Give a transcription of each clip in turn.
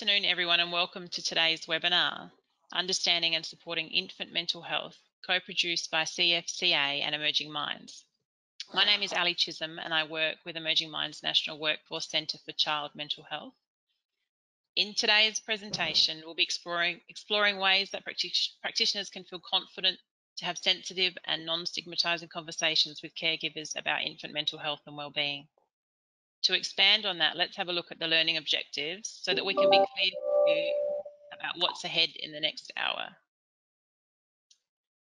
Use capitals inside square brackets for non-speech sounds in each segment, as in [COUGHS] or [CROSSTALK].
afternoon, everyone, and welcome to today's webinar, Understanding and Supporting Infant Mental Health, co-produced by CFCA and Emerging Minds. My name is Ali Chisholm and I work with Emerging Minds National Workforce Centre for Child Mental Health. In today's presentation, we'll be exploring, exploring ways that practitioners can feel confident to have sensitive and non-stigmatising conversations with caregivers about infant mental health and well-being. To expand on that, let's have a look at the learning objectives so that we can be clear about what's ahead in the next hour.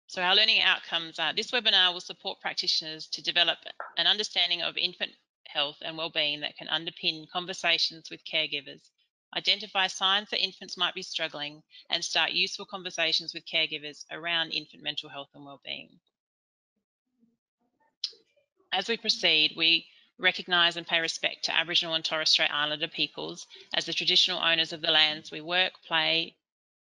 So our learning outcomes are this webinar will support practitioners to develop an understanding of infant health and well-being that can underpin conversations with caregivers, identify signs that infants might be struggling, and start useful conversations with caregivers around infant mental health and well-being. As we proceed, we recognise and pay respect to Aboriginal and Torres Strait Islander peoples as the traditional owners of the lands we work, play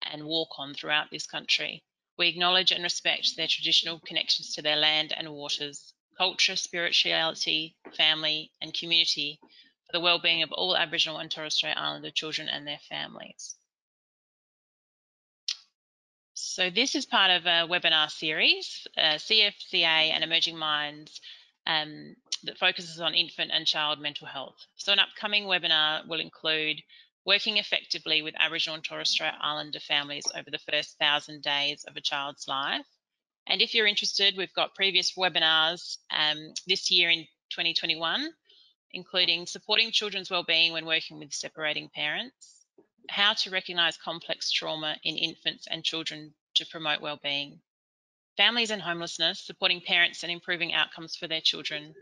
and walk on throughout this country. We acknowledge and respect their traditional connections to their land and waters, culture, spirituality, family and community for the well-being of all Aboriginal and Torres Strait Islander children and their families. So this is part of a webinar series, uh, CFCA and Emerging Minds um, that focuses on infant and child mental health. So an upcoming webinar will include working effectively with Aboriginal and Torres Strait Islander families over the first thousand days of a child's life. And if you're interested, we've got previous webinars um, this year in 2021, including supporting children's wellbeing when working with separating parents, how to recognise complex trauma in infants and children to promote wellbeing, families and homelessness, supporting parents and improving outcomes for their children,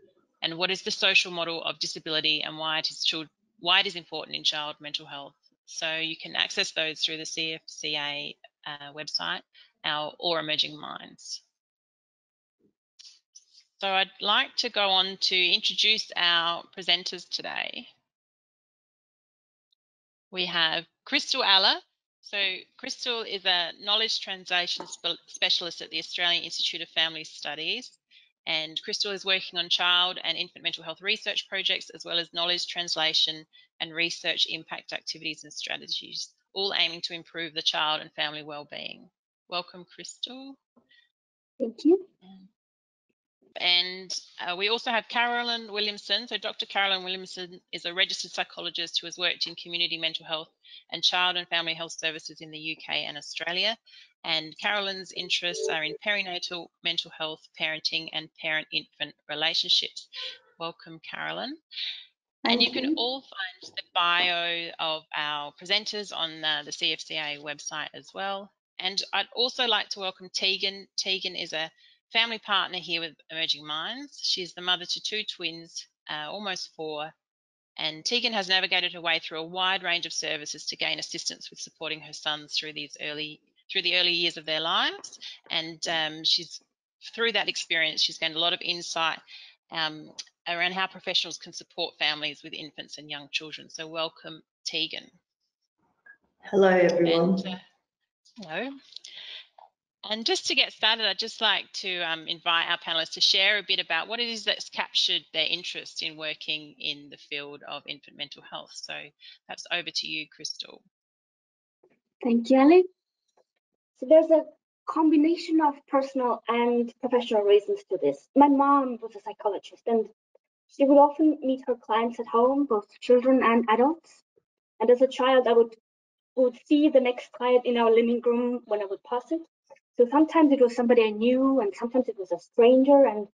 and what is the social model of disability and why it is, why it is important in child mental health. So you can access those through the CFCA uh, website our, or Emerging Minds. So I'd like to go on to introduce our presenters today. We have Kristel Alla. So Kristel is a knowledge translation spe specialist at the Australian Institute of Family Studies and Kristel is working on child and infant mental health research projects, as well as knowledge translation and research impact activities and strategies, all aiming to improve the child and family well-being. Welcome, Kristel. Thank you. And uh, we also have Carolyn Williamson. So Dr. Carolyn Williamson is a registered psychologist who has worked in community mental health and child and family health services in the UK and Australia and Carolyn's interests are in perinatal mental health, parenting, and parent infant relationships. Welcome, Carolyn. and you can all find the bio of our presenters on uh, the CFCA website as well. And I'd also like to welcome Tegan. Tegan is a family partner here with Emerging Minds. She's the mother to two twins, uh, almost four, and Tegan has navigated her way through a wide range of services to gain assistance with supporting her sons through these early through the early years of their lives. And um, she's through that experience, she's gained a lot of insight um, around how professionals can support families with infants and young children. So welcome, Tegan. Hello, everyone. And, uh, hello. And just to get started, I'd just like to um, invite our panelists to share a bit about what it is that's captured their interest in working in the field of infant mental health. So perhaps over to you, Kristel. Thank you, Ali. So there's a combination of personal and professional reasons to this. My mom was a psychologist and she would often meet her clients at home, both children and adults. And as a child, I would would see the next client in our living room when I would pass it. So sometimes it was somebody I knew and sometimes it was a stranger. And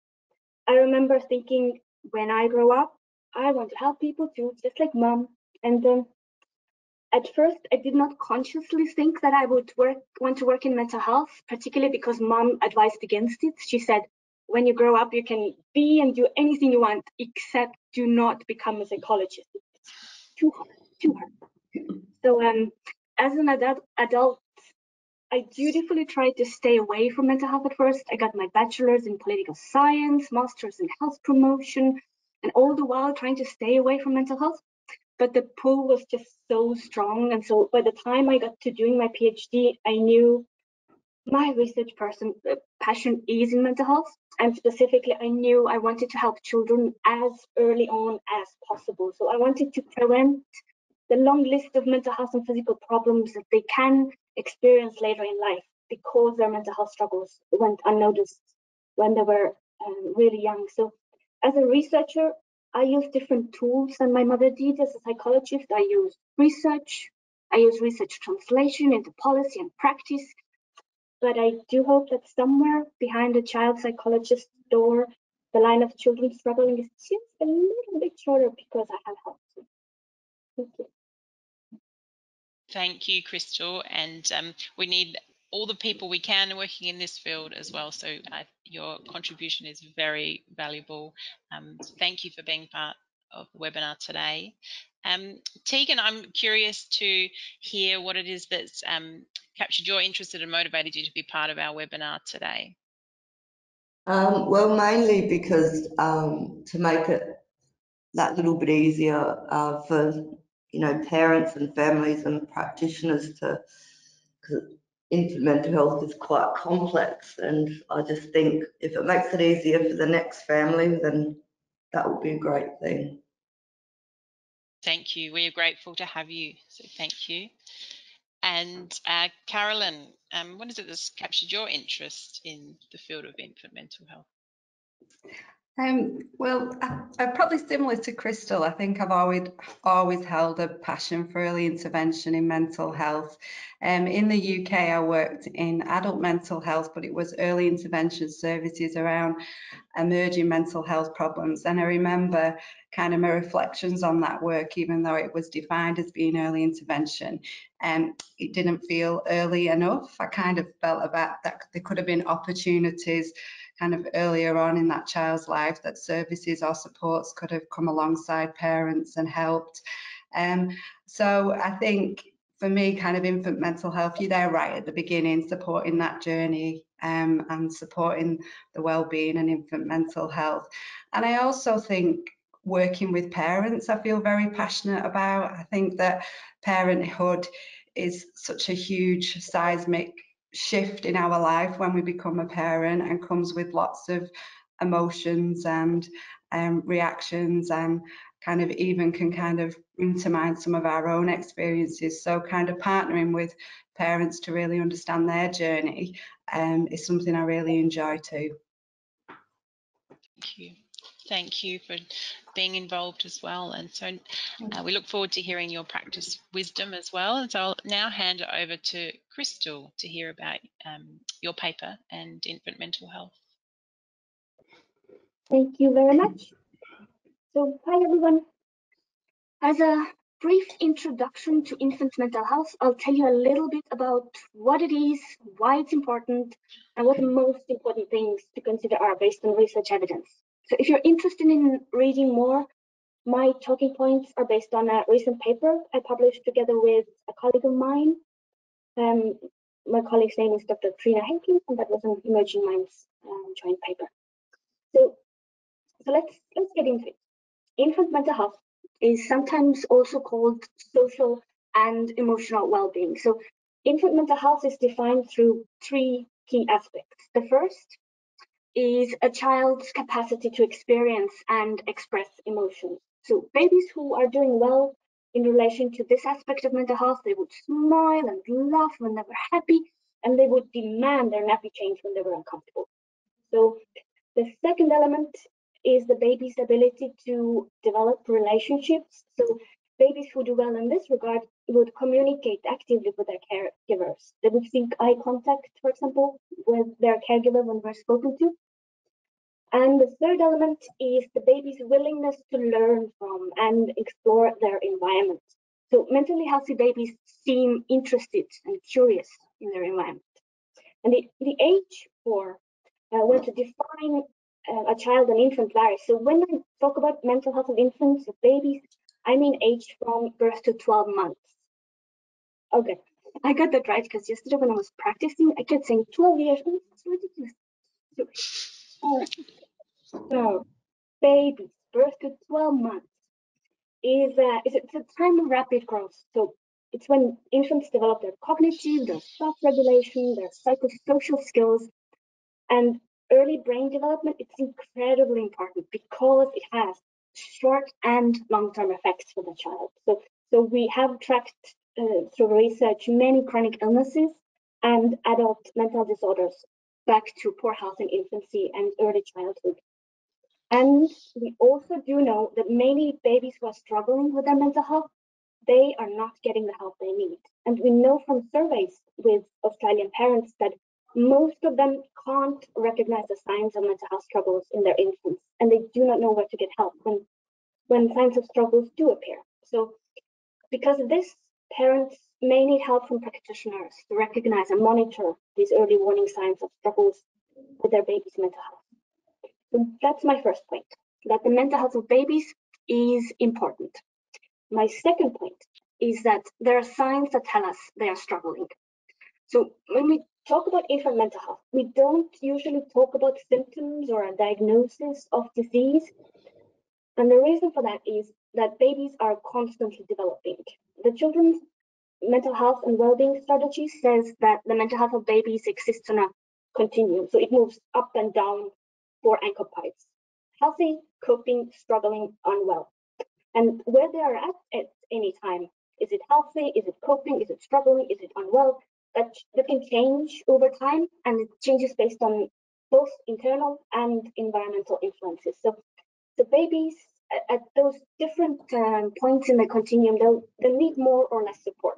I remember thinking when I grow up, I want to help people too, just like mom. And then at first, I did not consciously think that I would work, want to work in mental health, particularly because mom advised against it. She said, when you grow up, you can be and do anything you want, except do not become a psychologist. It's too hard, too hard. So um, as an adult, adult, I dutifully tried to stay away from mental health at first. I got my bachelor's in political science, master's in health promotion, and all the while trying to stay away from mental health but the pull was just so strong. And so by the time I got to doing my PhD, I knew my research person uh, passion is in mental health. And specifically, I knew I wanted to help children as early on as possible. So I wanted to prevent the long list of mental health and physical problems that they can experience later in life because their mental health struggles went unnoticed when they were um, really young. So as a researcher, I use different tools than my mother did as a psychologist. I use research, I use research translation into policy and practice. But I do hope that somewhere behind the child psychologist's door, the line of children struggling is just a little bit shorter because I have helped. Thank you. Thank you, Kristel. And um, we need all the people we can working in this field as well. So your contribution is very valuable. Um, thank you for being part of the webinar today. Um, Tegan, I'm curious to hear what it is that's um, captured your interest and motivated you to be part of our webinar today. Um, well, mainly because um, to make it that little bit easier uh, for you know parents and families and practitioners to infant mental health is quite complex and I just think if it makes it easier for the next family then that would be a great thing. Thank you. We are grateful to have you. So thank you. And uh, Carolyn, um, what is it that's captured your interest in the field of infant mental health? Um, well, I, am probably similar to Kristel. I think I've always always held a passion for early intervention in mental health. Um, in the UK, I worked in adult mental health, but it was early intervention services around emerging mental health problems. And I remember kind of my reflections on that work, even though it was defined as being early intervention. And um, it didn't feel early enough. I kind of felt about that there could have been opportunities kind of earlier on in that child's life that services or supports could have come alongside parents and helped. Um, so I think for me, kind of infant mental health, you're there right at the beginning, supporting that journey um, and supporting the well-being and infant mental health. And I also think working with parents, I feel very passionate about. I think that parenthood is such a huge seismic shift in our life when we become a parent and comes with lots of emotions and um, reactions and kind of even can kind of bring to mind some of our own experiences. So kind of partnering with parents to really understand their journey um, is something I really enjoy too. Thank you. Thank you for being involved as well. And so uh, we look forward to hearing your practice wisdom as well. And so I'll now hand it over to Kristel to hear about um, your paper and infant mental health. Thank you very much. So hi everyone. As a brief introduction to infant mental health, I'll tell you a little bit about what it is, why it's important, and what the most important things to consider are based on research evidence. So if you're interested in reading more, my talking points are based on a recent paper I published together with a colleague of mine. Um, my colleague's name is Dr. Trina Henkin, and that was an Emerging Minds um, joint paper. So, so let's let's get into it. Infant mental health is sometimes also called social and emotional well-being. So, infant mental health is defined through three key aspects. The first is a child's capacity to experience and express emotions. So babies who are doing well in relation to this aspect of mental health, they would smile and laugh when they were happy, and they would demand their nappy change when they were uncomfortable. So the second element is the baby's ability to develop relationships. So babies who do well in this regard would communicate actively with their caregivers. They would seek eye contact, for example, with their caregiver when they're spoken to. And the third element is the baby's willingness to learn from and explore their environment. So mentally healthy babies seem interested and curious in their environment. And the, the age for uh, when to define uh, a child and infant varies. So when I talk about mental health of infants, of babies, I mean age from birth to 12 months. Okay, I got that right because yesterday when I was practicing, I kept saying 12 years. Oh, that's ridiculous. So, uh, so babies, birth to 12 months, is, uh, is it's a time of rapid growth. So it's when infants develop their cognitive, their self-regulation, their psychosocial skills, and early brain development. It's incredibly important because it has short and long-term effects for the child. So So we have tracked uh, through research many chronic illnesses and adult mental disorders back to poor health in infancy and early childhood. And we also do know that many babies who are struggling with their mental health, they are not getting the help they need. And we know from surveys with Australian parents that most of them can't recognize the signs of mental health struggles in their infants, and they do not know where to get help when, when signs of struggles do appear. So because of this, parents may need help from practitioners to recognize and monitor these early warning signs of struggles with their baby's mental health. So that's my first point, that the mental health of babies is important. My second point is that there are signs that tell us they are struggling. So when we talk about infant mental health, we don't usually talk about symptoms or a diagnosis of disease. And the reason for that is that babies are constantly developing. The Children's Mental Health and Wellbeing Strategy says that the mental health of babies exists on a continuum. So it moves up and down four anchor points. Healthy, coping, struggling, unwell. And where they are at at any time, is it healthy? Is it coping? Is it struggling? Is it unwell? That, that can change over time and it changes based on both internal and environmental influences. So the babies at, at those different um, points in the continuum, they'll, they'll need more or less support.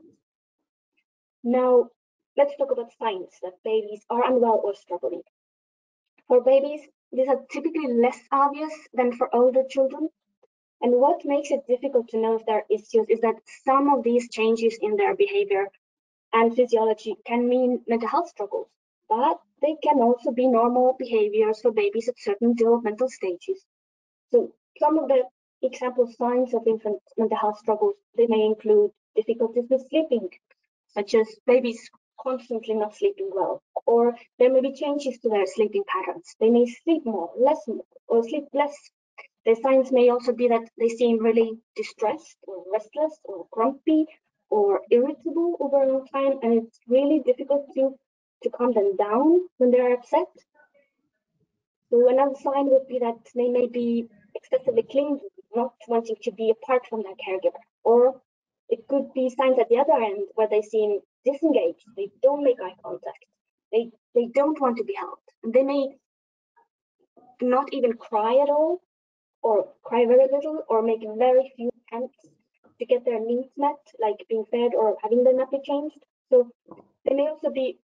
Now, let's talk about signs that babies are unwell or struggling. For babies, these are typically less obvious than for older children. And what makes it difficult to know if there are issues is that some of these changes in their behavior and physiology can mean mental health struggles, but they can also be normal behaviors for babies at certain developmental stages. So some of the example signs of infant mental health struggles, they may include difficulties with sleeping, such as babies constantly not sleeping well, or there may be changes to their sleeping patterns. They may sleep more, less, or sleep less. The signs may also be that they seem really distressed or restless or grumpy or irritable over a long time, and it's really difficult to, to calm them down when they're upset. So another sign would be that they may be excessively clingy, not wanting to be apart from their caregiver. Or it could be signs at the other end where they seem disengaged, they don't make eye contact, they, they don't want to be held. And they may not even cry at all, or cry very little, or make very few attempts to get their needs met, like being fed or having their nappy changed. So they may also be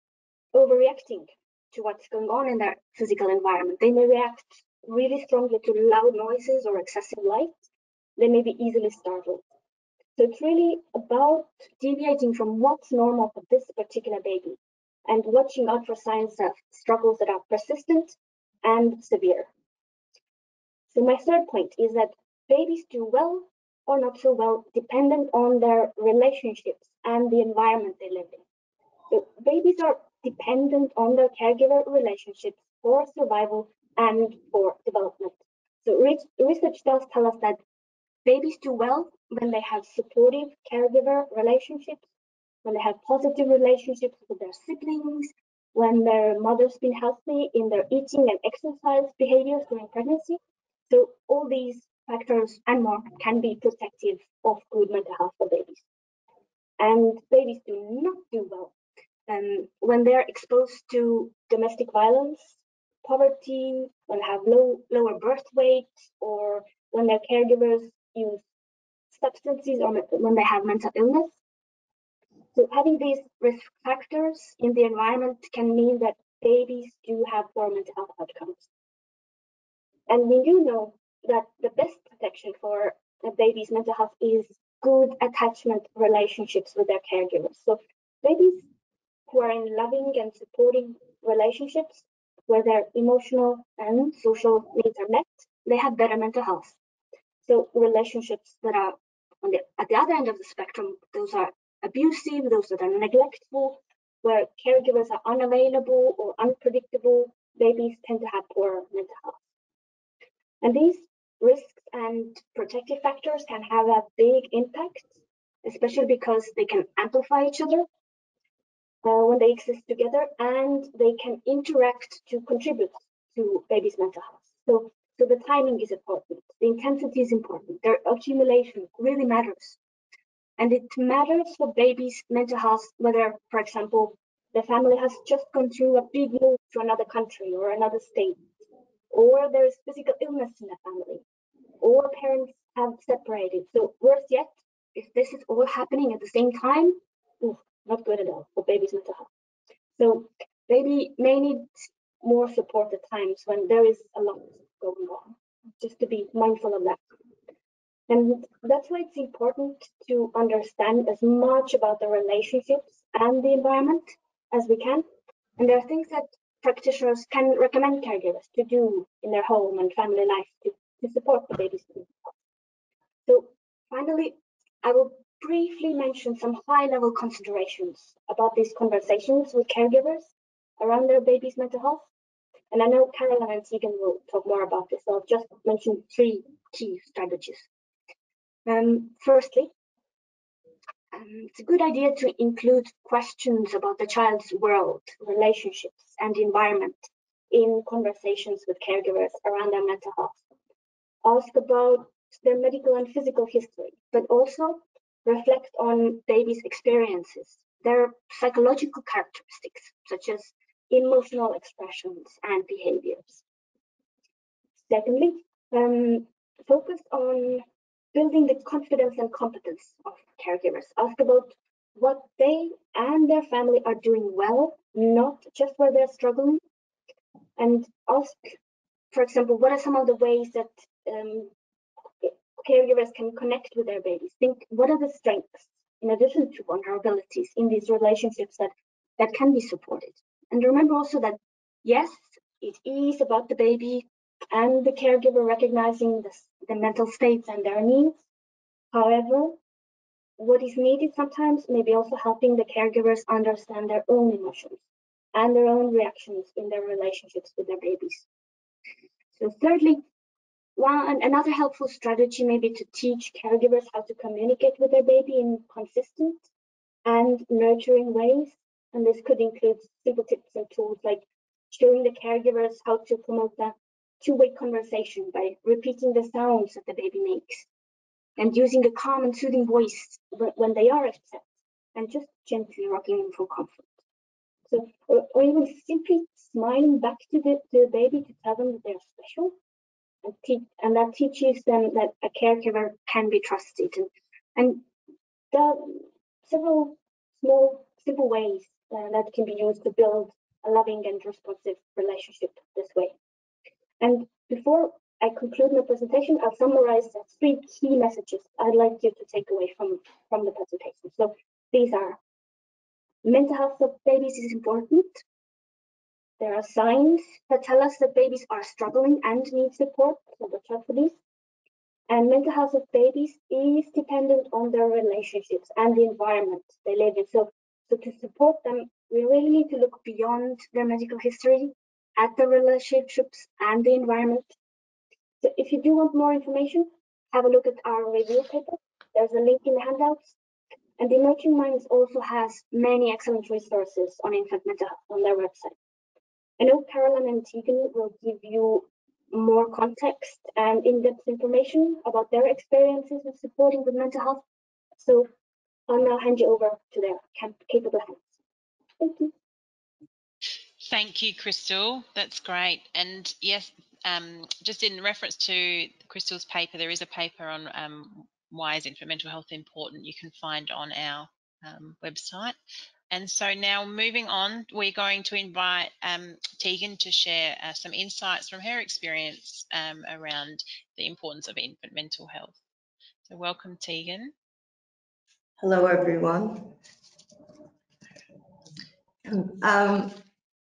overreacting to what's going on in their physical environment. They may react really strongly to loud noises or excessive light. They may be easily startled. So it's really about deviating from what's normal for this particular baby and watching out for signs of struggles that are persistent and severe. So my third point is that babies do well or not so well, dependent on their relationships and the environment they live in. So babies are dependent on their caregiver relationships for survival and for development. So research does tell us that babies do well when they have supportive caregiver relationships, when they have positive relationships with their siblings, when their mother's been healthy in their eating and exercise behaviors during pregnancy. So all these factors and more can be protective of good mental health for babies. And babies do not do well um, when they're exposed to domestic violence, poverty, when they have low, lower birth weight, or when their caregivers use substances or when they have mental illness. So having these risk factors in the environment can mean that babies do have poor mental health outcomes. And we do know that the best protection for a baby's mental health is good attachment relationships with their caregivers. So babies who are in loving and supporting relationships where their emotional and social needs are met, they have better mental health. So relationships that are the at the other end of the spectrum, those are abusive, those that are neglectful, where caregivers are unavailable or unpredictable, babies tend to have poor mental health. And these risks and protective factors can have a big impact, especially because they can amplify each other uh, when they exist together and they can interact to contribute to baby's mental health. So, so the timing is important, the intensity is important, their accumulation really matters. And it matters for babies' mental health, whether, for example, the family has just gone through a big move to another country or another state, or there's physical illness in the family, or parents have separated. So worse yet, if this is all happening at the same time, ooh, not good at all for baby's mental health. So baby may need more support at times when there is a lot going on, just to be mindful of that. And that's why it's important to understand as much about the relationships and the environment as we can. And there are things that practitioners can recommend caregivers to do in their home and family life to, to support the baby's So finally, I will briefly mention some high-level considerations about these conversations with caregivers around their baby's mental health. And I know Caroline and Tegan will talk more about this, so I'll just mention three key strategies. Um, firstly, um, it's a good idea to include questions about the child's world, relationships, and environment in conversations with caregivers around their mental health. Ask about their medical and physical history, but also reflect on babies' experiences, their psychological characteristics, such as emotional expressions and behaviors. Secondly, um, focus on building the confidence and competence of caregivers. Ask about what they and their family are doing well, not just where they're struggling. And ask, for example, what are some of the ways that um, caregivers can connect with their babies? Think, what are the strengths in addition to vulnerabilities in these relationships that, that can be supported? And remember also that, yes, it is about the baby and the caregiver recognizing the, the mental states and their needs. However, what is needed sometimes may be also helping the caregivers understand their own emotions and their own reactions in their relationships with their babies. So thirdly, one another helpful strategy may be to teach caregivers how to communicate with their baby in consistent and nurturing ways. And this could include simple tips and tools like showing the caregivers how to promote a two-way conversation by repeating the sounds that the baby makes and using a calm and soothing voice when they are upset and just gently rocking them for comfort. So, or, or even simply smiling back to the, to the baby to tell them that they're special and, teach, and that teaches them that a caregiver can be trusted. And, and there are several small, simple ways uh, that can be used to build a loving and responsive relationship this way. And before I conclude my presentation, I'll summarize the three key messages I'd like you to take away from, from the presentation. So these are mental health of babies is important. There are signs that tell us that babies are struggling and need support, so watch out for these. And mental health of babies is dependent on their relationships and the environment they live in. So, so to support them, we really need to look beyond their medical history at the relationships and the environment. So if you do want more information, have a look at our review paper. There's a link in the handouts. And the Emerging Minds also has many excellent resources on infant mental health on their website. I know Carolyn and Tegan will give you more context and in-depth information about their experiences with supporting with mental health. So I'll now hand you over to their capable hands. Thank you. Thank you, Kristel. That's great. And yes, um, just in reference to Kristel's paper, there is a paper on um, why is infant mental health important you can find on our um, website. And so now moving on, we're going to invite um, Tegan to share uh, some insights from her experience um, around the importance of infant mental health. So welcome, Tegan. Hello, everyone. Um,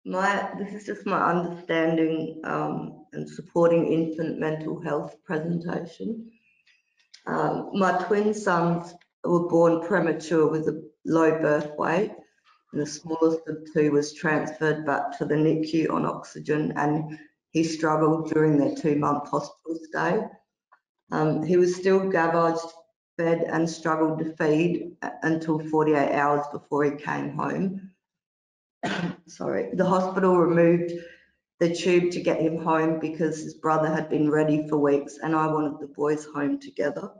my this is just my understanding um, and supporting infant mental health presentation. Um, my twin sons were born premature with a low birth weight and the smallest of two was transferred back to the NICU on oxygen and he struggled during their two-month hospital stay. Um, he was still gavaged, fed and struggled to feed until 48 hours before he came home. [COUGHS] Sorry, the hospital removed the tube to get him home because his brother had been ready for weeks and I wanted the boys home together.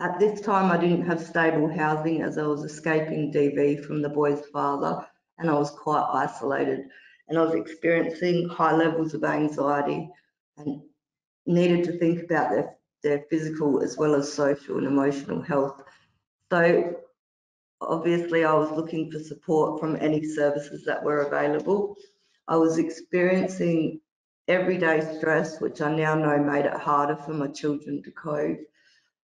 At this time, I didn't have stable housing as I was escaping DV from the boy's father and I was quite isolated and I was experiencing high levels of anxiety and needed to think about their, their physical as well as social and emotional health. So obviously I was looking for support from any services that were available. I was experiencing everyday stress, which I now know made it harder for my children to cope.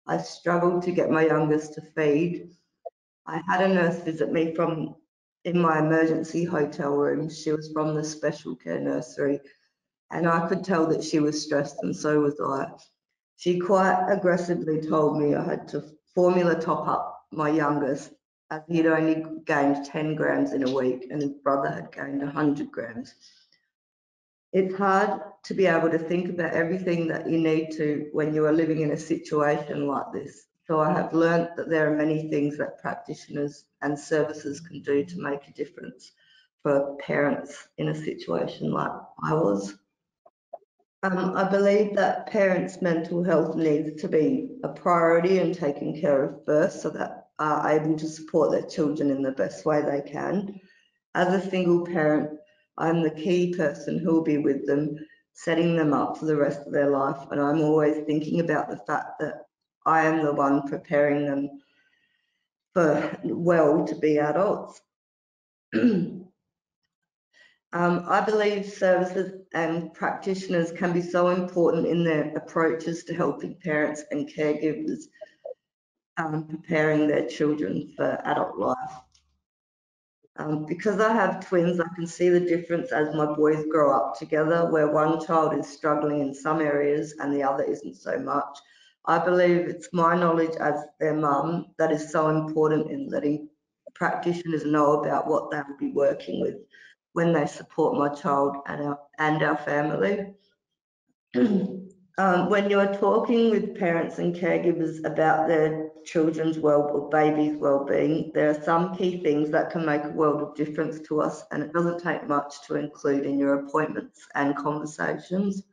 I struggled to get my youngest to feed. I had a nurse visit me from in my emergency hotel room. She was from the special care nursery and I could tell that she was stressed and so was I. She quite aggressively told me I had to formula top up my youngest as he'd only gained 10 grams in a week and his brother had gained 100 grams. It's hard to be able to think about everything that you need to when you are living in a situation like this. So I have learnt that there are many things that practitioners and services can do to make a difference for parents in a situation like I was. Um, I believe that parents' mental health needs to be a priority and taken care of first so that are able to support their children in the best way they can. As a single parent, I'm the key person who will be with them, setting them up for the rest of their life. And I'm always thinking about the fact that I am the one preparing them for well to be adults. [CLEARS THROAT] Um, I believe services and practitioners can be so important in their approaches to helping parents and caregivers um, preparing their children for adult life. Um, because I have twins, I can see the difference as my boys grow up together, where one child is struggling in some areas and the other isn't so much. I believe it's my knowledge as their mum that is so important in letting practitioners know about what they will be working with when they support my child and our, and our family. [CLEARS THROAT] um, when you're talking with parents and caregivers about their children's well or babies' well-being, there are some key things that can make a world of difference to us and it doesn't take much to include in your appointments and conversations.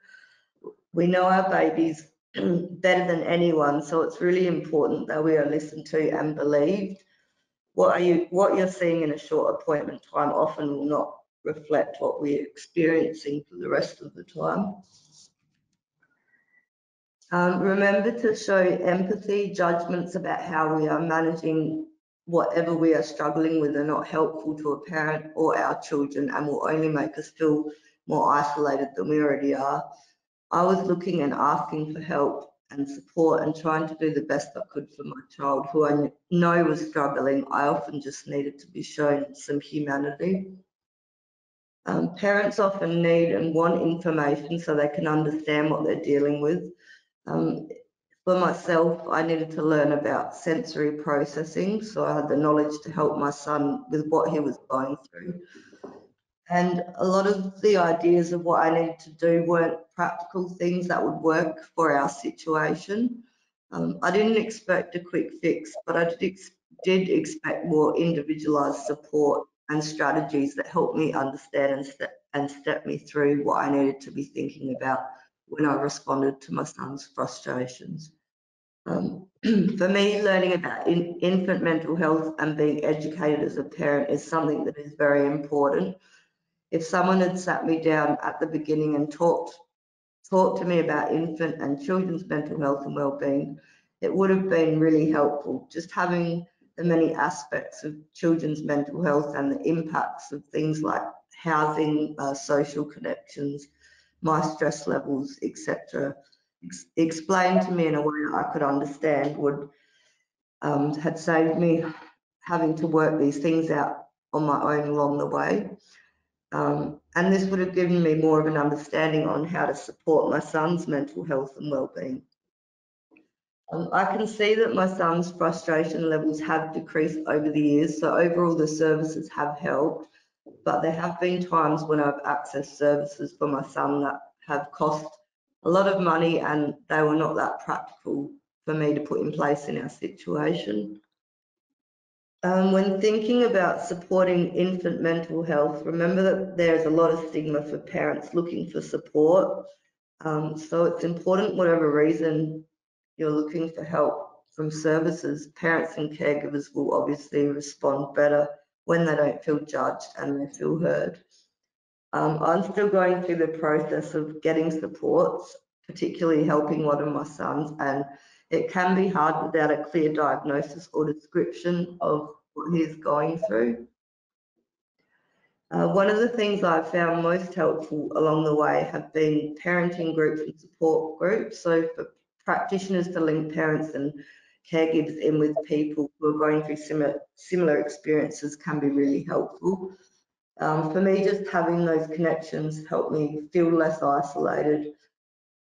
We know our babies [CLEARS THROAT] better than anyone, so it's really important that we are listened to and believed. What are you what you're seeing in a short appointment time often will not reflect what we're experiencing for the rest of the time. Um, remember to show empathy, judgments about how we are managing whatever we are struggling with are not helpful to a parent or our children and will only make us feel more isolated than we already are. I was looking and asking for help and support and trying to do the best I could for my child who I know was struggling. I often just needed to be shown some humanity. Um, parents often need and want information so they can understand what they're dealing with. Um, for myself, I needed to learn about sensory processing, so I had the knowledge to help my son with what he was going through. And a lot of the ideas of what I needed to do weren't practical things that would work for our situation. Um, I didn't expect a quick fix, but I did, ex did expect more individualised support and strategies that helped me understand and step, and step me through what I needed to be thinking about when I responded to my son's frustrations. Um, [CLEARS THROAT] for me, learning about in, infant mental health and being educated as a parent is something that is very important. If someone had sat me down at the beginning and talked talked to me about infant and children's mental health and well-being, it would have been really helpful. Just having the many aspects of children's mental health and the impacts of things like housing, uh, social connections, my stress levels, etc. Ex explained to me in a way I could understand would um, had saved me having to work these things out on my own along the way. Um, and this would have given me more of an understanding on how to support my son's mental health and well-being. Um, I can see that my son's frustration levels have decreased over the years, so overall the services have helped, but there have been times when I've accessed services for my son that have cost a lot of money and they were not that practical for me to put in place in our situation. Um, when thinking about supporting infant mental health, remember that there's a lot of stigma for parents looking for support. Um, so it's important, whatever reason you're looking for help, from services, parents and caregivers will obviously respond better when they don't feel judged and they feel heard. Um, I'm still going through the process of getting supports, particularly helping one of my sons, and it can be hard without a clear diagnosis or description of what he's going through. Uh, one of the things I've found most helpful along the way have been parenting groups and support groups. So for practitioners to link parents and caregivers and with people who are going through similar, similar experiences can be really helpful. Um, for me, just having those connections helped me feel less isolated.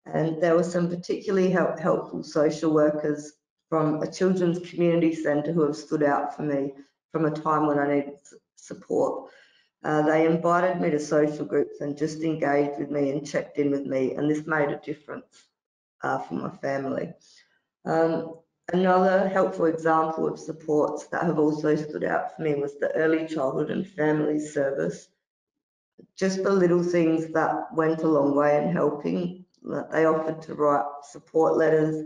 And there were some particularly help, helpful social workers from a children's community centre who have stood out for me from a time when I needed support. Uh, they invited me to social groups and just engaged with me and checked in with me, and this made a difference uh, for my family. Um, another helpful example of supports that have also stood out for me was the Early Childhood and Family Service. Just the little things that went a long way in helping. They offered to write support letters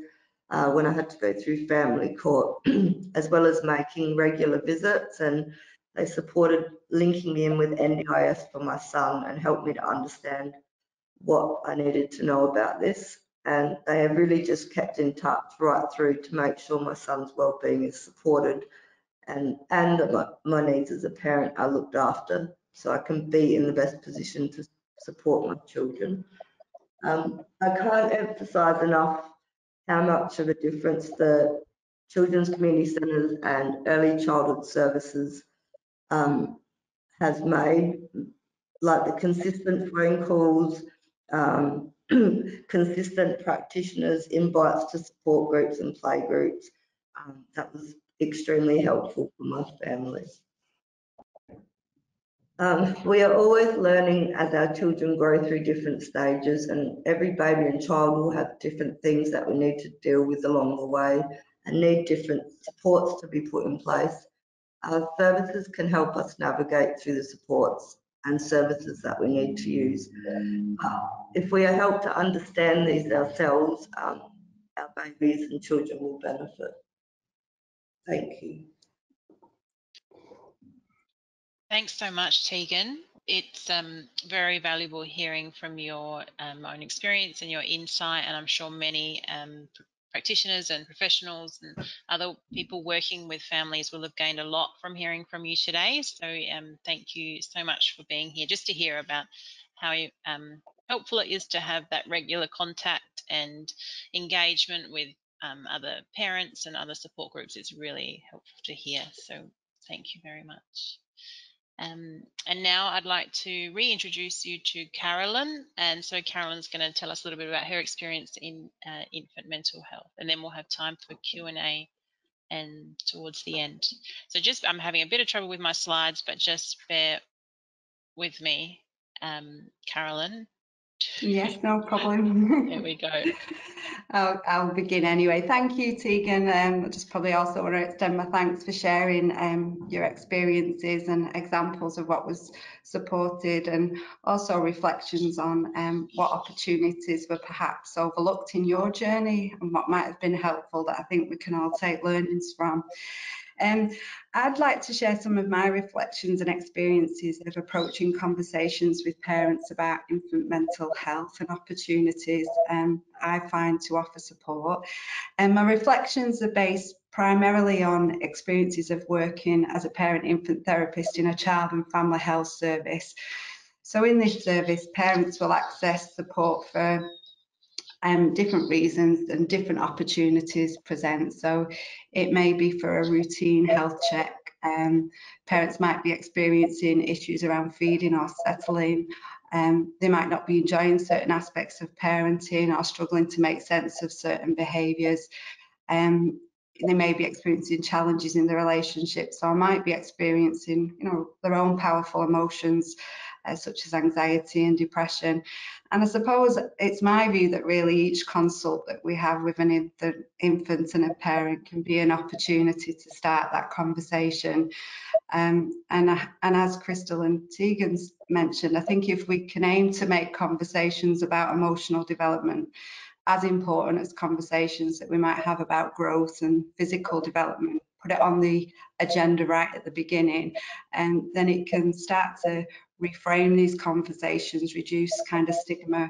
uh, when I had to go through family court, [CLEARS THROAT] as well as making regular visits and they supported linking me in with NDIS for my son and helped me to understand what I needed to know about this. And they have really just kept in touch right through to make sure my son's well-being is supported and, and that my, my needs as a parent are looked after so I can be in the best position to support my children. Um, I can't emphasise enough how much of a difference the children's community centres and early childhood services um, has made, like the consistent phone calls, um, [CLEARS THROAT] consistent practitioners, invites to support groups and play groups. Um, that was extremely helpful for my family. Um, we are always learning as our children grow through different stages and every baby and child will have different things that we need to deal with along the way and need different supports to be put in place. Our services can help us navigate through the supports and services that we need to use. Uh, if we are helped to understand these ourselves, um, our babies and children will benefit. Thank you. Thanks so much, Tegan. It's um, very valuable hearing from your um, own experience and your insight, and I'm sure many um, practitioners and professionals and other people working with families will have gained a lot from hearing from you today. So um, thank you so much for being here just to hear about how um, helpful it is to have that regular contact and engagement with um, other parents and other support groups. It's really helpful to hear. So thank you very much. Um, and now I'd like to reintroduce you to Carolyn. And so Carolyn's going to tell us a little bit about her experience in uh, infant mental health, and then we'll have time for Q&A and towards the end. So just, I'm having a bit of trouble with my slides, but just bear with me, um, Carolyn. Yes, no problem. There we go. [LAUGHS] I'll, I'll, begin anyway. Thank you, Tegan. Um, I just probably also want to extend my thanks for sharing um, your experiences and examples of what was supported and also reflections on um, what opportunities were perhaps overlooked in your journey and what might have been helpful that I think we can all take learnings from. I'd like to share some of my reflections and experiences of approaching conversations with parents about infant mental health and opportunities um, I find to offer support. And my reflections are based primarily on experiences of working as a parent infant therapist in a child and family health service. So in this service, parents will access support for um, different reasons and different opportunities present. So it may be for a routine health check. Um, parents might be experiencing issues around feeding or settling. Um, they might not be enjoying certain aspects of parenting or struggling to make sense of certain behaviours. Um, they may be experiencing challenges in the relationships or might be experiencing you know their own powerful emotions uh, such as anxiety and depression. And I suppose it's my view that really each consult that we have with an infant, and a parent can be an opportunity to start that conversation. Um, and, and as Kristel and Tegan's mentioned, I think if we can aim to make conversations about emotional development as important as conversations that we might have about growth and physical development. Put it on the agenda right at the beginning, and then it can start to reframe these conversations, reduce kind of stigma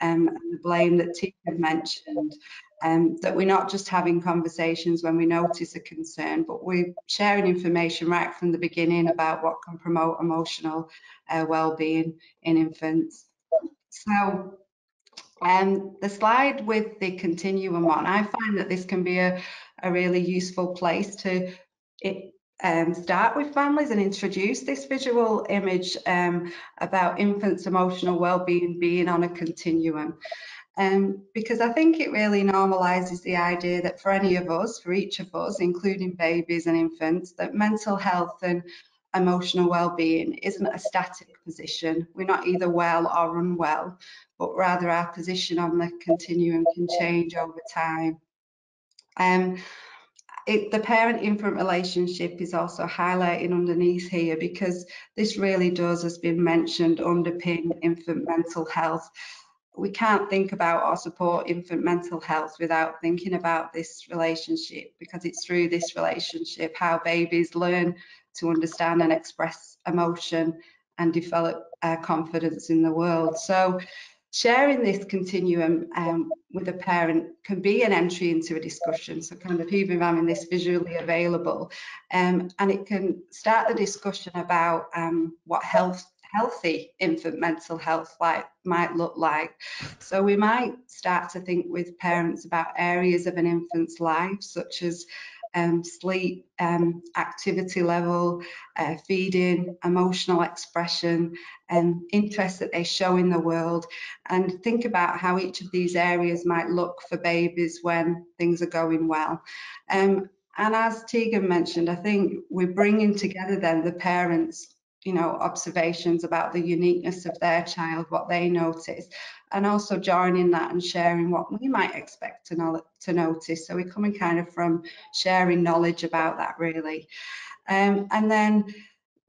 um, and the blame that Tika mentioned, um, that we're not just having conversations when we notice a concern, but we're sharing information right from the beginning about what can promote emotional uh, well-being in infants. So um, the slide with the continuum on, I find that this can be a, a really useful place to it, um, start with families and introduce this visual image um, about infants' emotional well-being being on a continuum. Um, because I think it really normalises the idea that for any of us, for each of us, including babies and infants, that mental health and emotional well-being isn't a static position. We're not either well or unwell, but rather our position on the continuum can change over time. Um, it, the parent-infant relationship is also highlighting underneath here because this really does, as been mentioned, underpin infant mental health we can't think about or support infant mental health without thinking about this relationship because it's through this relationship how babies learn to understand and express emotion and develop uh, confidence in the world. So sharing this continuum um, with a parent can be an entry into a discussion. So kind of even having this visually available um, and it can start the discussion about um, what health healthy infant mental health like, might look like. So we might start to think with parents about areas of an infant's life, such as um, sleep, um, activity level, uh, feeding, emotional expression, and um, interest that they show in the world, and think about how each of these areas might look for babies when things are going well. Um, and as Tegan mentioned, I think we're bringing together then the parents you know, observations about the uniqueness of their child, what they notice, and also joining that and sharing what we might expect to, to notice. So we're coming kind of from sharing knowledge about that really. Um, and then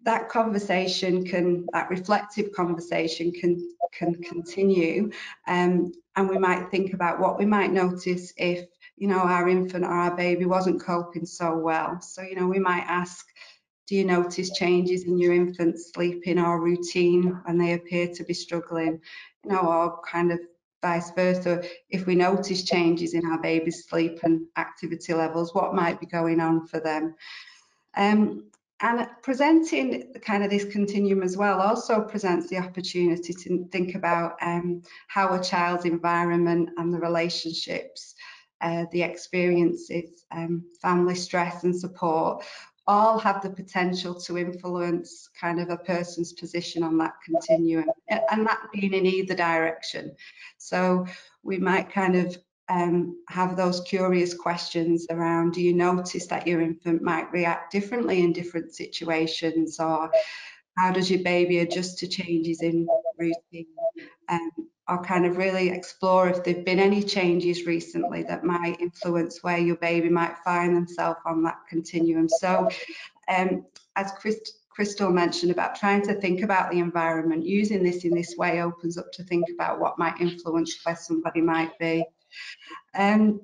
that conversation can, that reflective conversation can, can continue. Um, and we might think about what we might notice if, you know, our infant or our baby wasn't coping so well. So, you know, we might ask, do you notice changes in your infant's sleeping or routine when they appear to be struggling? You know, or kind of vice versa. If we notice changes in our baby's sleep and activity levels, what might be going on for them? Um, and presenting kind of this continuum as well also presents the opportunity to think about um, how a child's environment and the relationships, uh, the experiences, um, family stress and support all have the potential to influence kind of a person's position on that continuum and that being in either direction. So we might kind of um, have those curious questions around do you notice that your infant might react differently in different situations or how does your baby adjust to changes in routine um, or kind of really explore if there've been any changes recently that might influence where your baby might find themselves on that continuum. So um, as Kristel mentioned about trying to think about the environment, using this in this way opens up to think about what might influence where somebody might be. Um,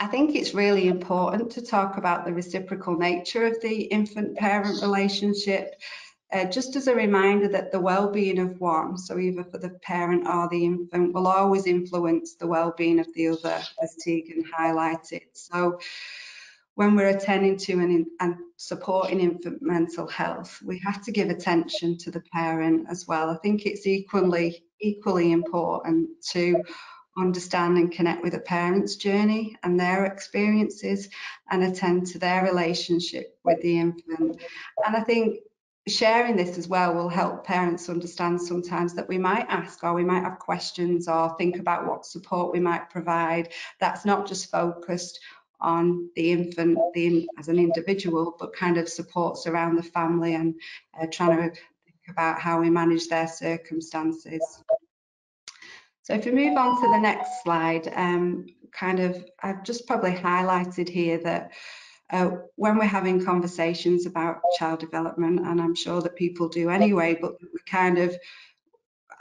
I think it's really important to talk about the reciprocal nature of the infant-parent relationship uh, just as a reminder that the well-being of one, so either for the parent or the infant, will always influence the well-being of the other, as Tegan highlighted. So when we're attending to and, and supporting infant mental health, we have to give attention to the parent as well. I think it's equally equally important to understand and connect with a parent's journey and their experiences and attend to their relationship with the infant. And I think sharing this as well will help parents understand sometimes that we might ask or we might have questions or think about what support we might provide that's not just focused on the infant the, as an individual but kind of supports around the family and uh, trying to think about how we manage their circumstances. So if we move on to the next slide, um, kind of I've just probably highlighted here that uh, when we're having conversations about child development, and I'm sure that people do anyway, but we kind of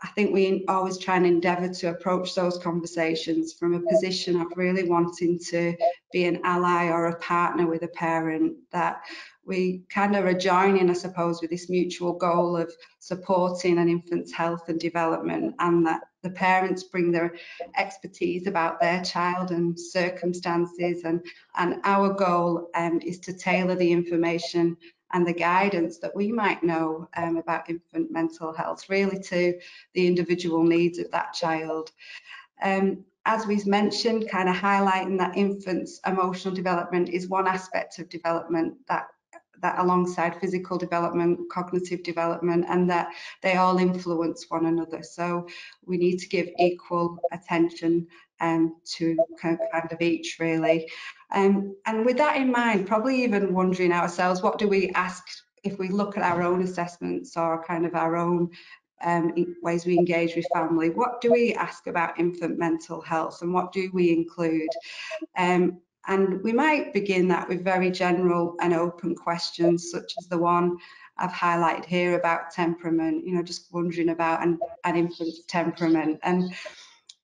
I think we always try and endeavour to approach those conversations from a position of really wanting to be an ally or a partner with a parent that we kind of are joining, I suppose, with this mutual goal of supporting an infant's health and development and that the parents bring their expertise about their child and circumstances and, and our goal um, is to tailor the information and the guidance that we might know um, about infant mental health really to the individual needs of that child. Um, as we've mentioned, kind of highlighting that infant's emotional development is one aspect of development that that alongside physical development, cognitive development, and that they all influence one another. So we need to give equal attention um, to kind of each really. Um, and with that in mind, probably even wondering ourselves, what do we ask if we look at our own assessments or kind of our own um, ways we engage with family, what do we ask about infant mental health and what do we include? Um, and we might begin that with very general and open questions, such as the one I've highlighted here about temperament, you know, just wondering about an, an infant's temperament. And